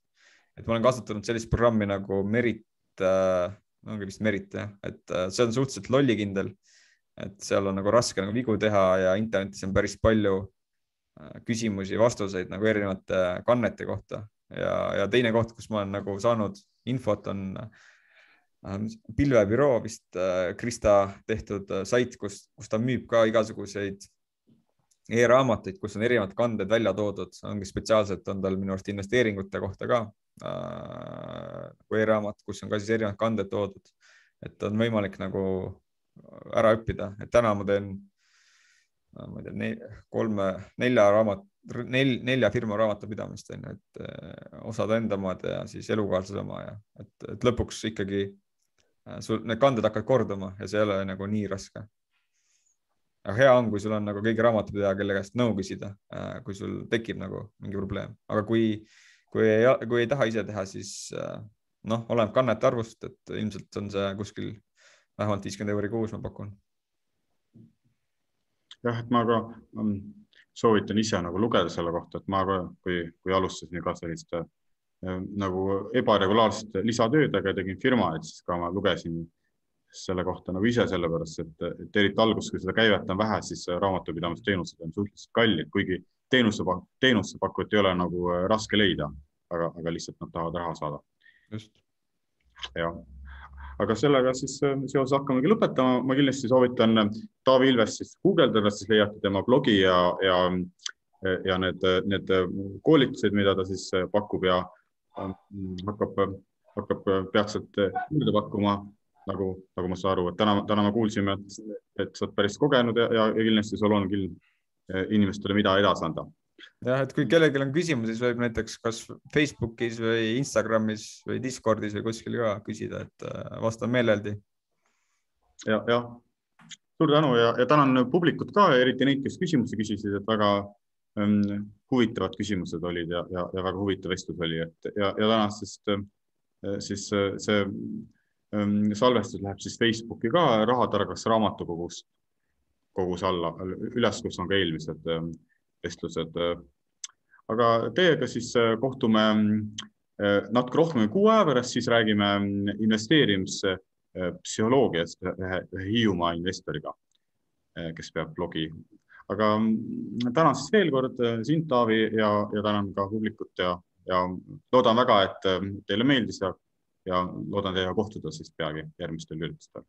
et ma olen kasutanud sellist programmi nagu Merit äh,, ongi vist Merit jah, et äh, see on suhteliselt lollikindel. et seal on nagu raske nagu vigu teha ja internetis on päris palju äh, küsimusi, vastuseid nagu erinevate kannete kohta ja, ja teine koht, kus ma olen nagu saanud infot, on äh, pilvebüroo vist äh, Krista tehtud sait, kus, kus ta müüb ka igasuguseid e-raamatuid, kus on erinevad kanded välja toodud, ongi spetsiaalselt on tal minu arust investeeringute kohta ka äh, nagu e-raamat, kus on ka siis erinevad kanded toodud, et on võimalik nagu ära õppida, et täna ma teen, ma ei tea, kolme, nelja raamat, nel, nelja firma raamatupidamist on ju, et äh, osad enda omad ja siis elukaaslase oma ja et, et lõpuks ikkagi äh, sul need kanded hakkavad korduma ja see ei ole nagu nii raske aga hea on, kui sul on nagu keegi raamatupidaja, kelle käest nõu küsida, äh, kui sul tekib nagu mingi probleem, aga kui, kui kui ei taha ise teha, siis äh, noh, oleneb kannete arvust, et ilmselt on see kuskil vähemalt viiskümmend euri kuus, ma pakun. jah, et ma ka um, soovitan ise nagu lugeda selle kohta, et ma ka, kui, kui alustasin ka selliste äh, nagu ebaregulaarsete lisatöödega, tegin firma, et siis ka ma lugesin selle kohta nagu ise, sellepärast et, et eriti alguses, kui seda käivet on vähe, siis raamatupidamisteenused on suhteliselt kallid, kuigi teenuse, teenusepakkujat ei ole nagu äh, raske leida, aga, aga lihtsalt nad tahavad raha saada. just. jah, aga sellega siis äh, seoses hakkamegi lõpetama, ma kindlasti soovitan äh, Taavi Ilvest siis guugeldada, siis leiate tema blogi ja, ja, ja need, need koolitused, mida ta siis pakub ja hakkab, hakkab peatselt juurde pakkuma nagu, nagu ma saan aru, et täna, täna me kuulsime, et, et sa oled päris kogenud ja, ja, kindlasti sul on küll eh, inimestele, mida edasi anda. jah, et kui kellelgi on küsimusi, siis võib näiteks kas Facebookis või Instagramis või Discordis või kuskil ka küsida, et eh, vastan meeleldi. ja, jah, suur tänu ja, ja tänan publikut ka, eriti neid, kes küsimusi küsisid, et väga um, huvitavad küsimused olid ja, ja, ja väga huvitav vestlus oli, et ja, ja tänasest siis see Ehm, salvestus läheb siis Facebooki ka rahatargaks raamatukogus, kogus alla, üles, kus on ka eelmised vestlused. aga teiega siis eh, kohtume eh, natuke rohkem kui kuu aja pärast, siis räägime investeerimispsühholoogiast eh, ühe, ühe Hiiumaa investoriga, kes peab blogi. aga tänan siis veel kord sind, Taavi ja, ja tänan ka publikut ja, ja loodan väga, et teile meeldis ja ja loodan teiega kohtuda siis peagi järgmistel üritustel.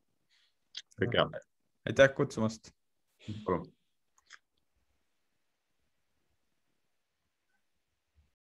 kõike head. aitäh kutsumast. palun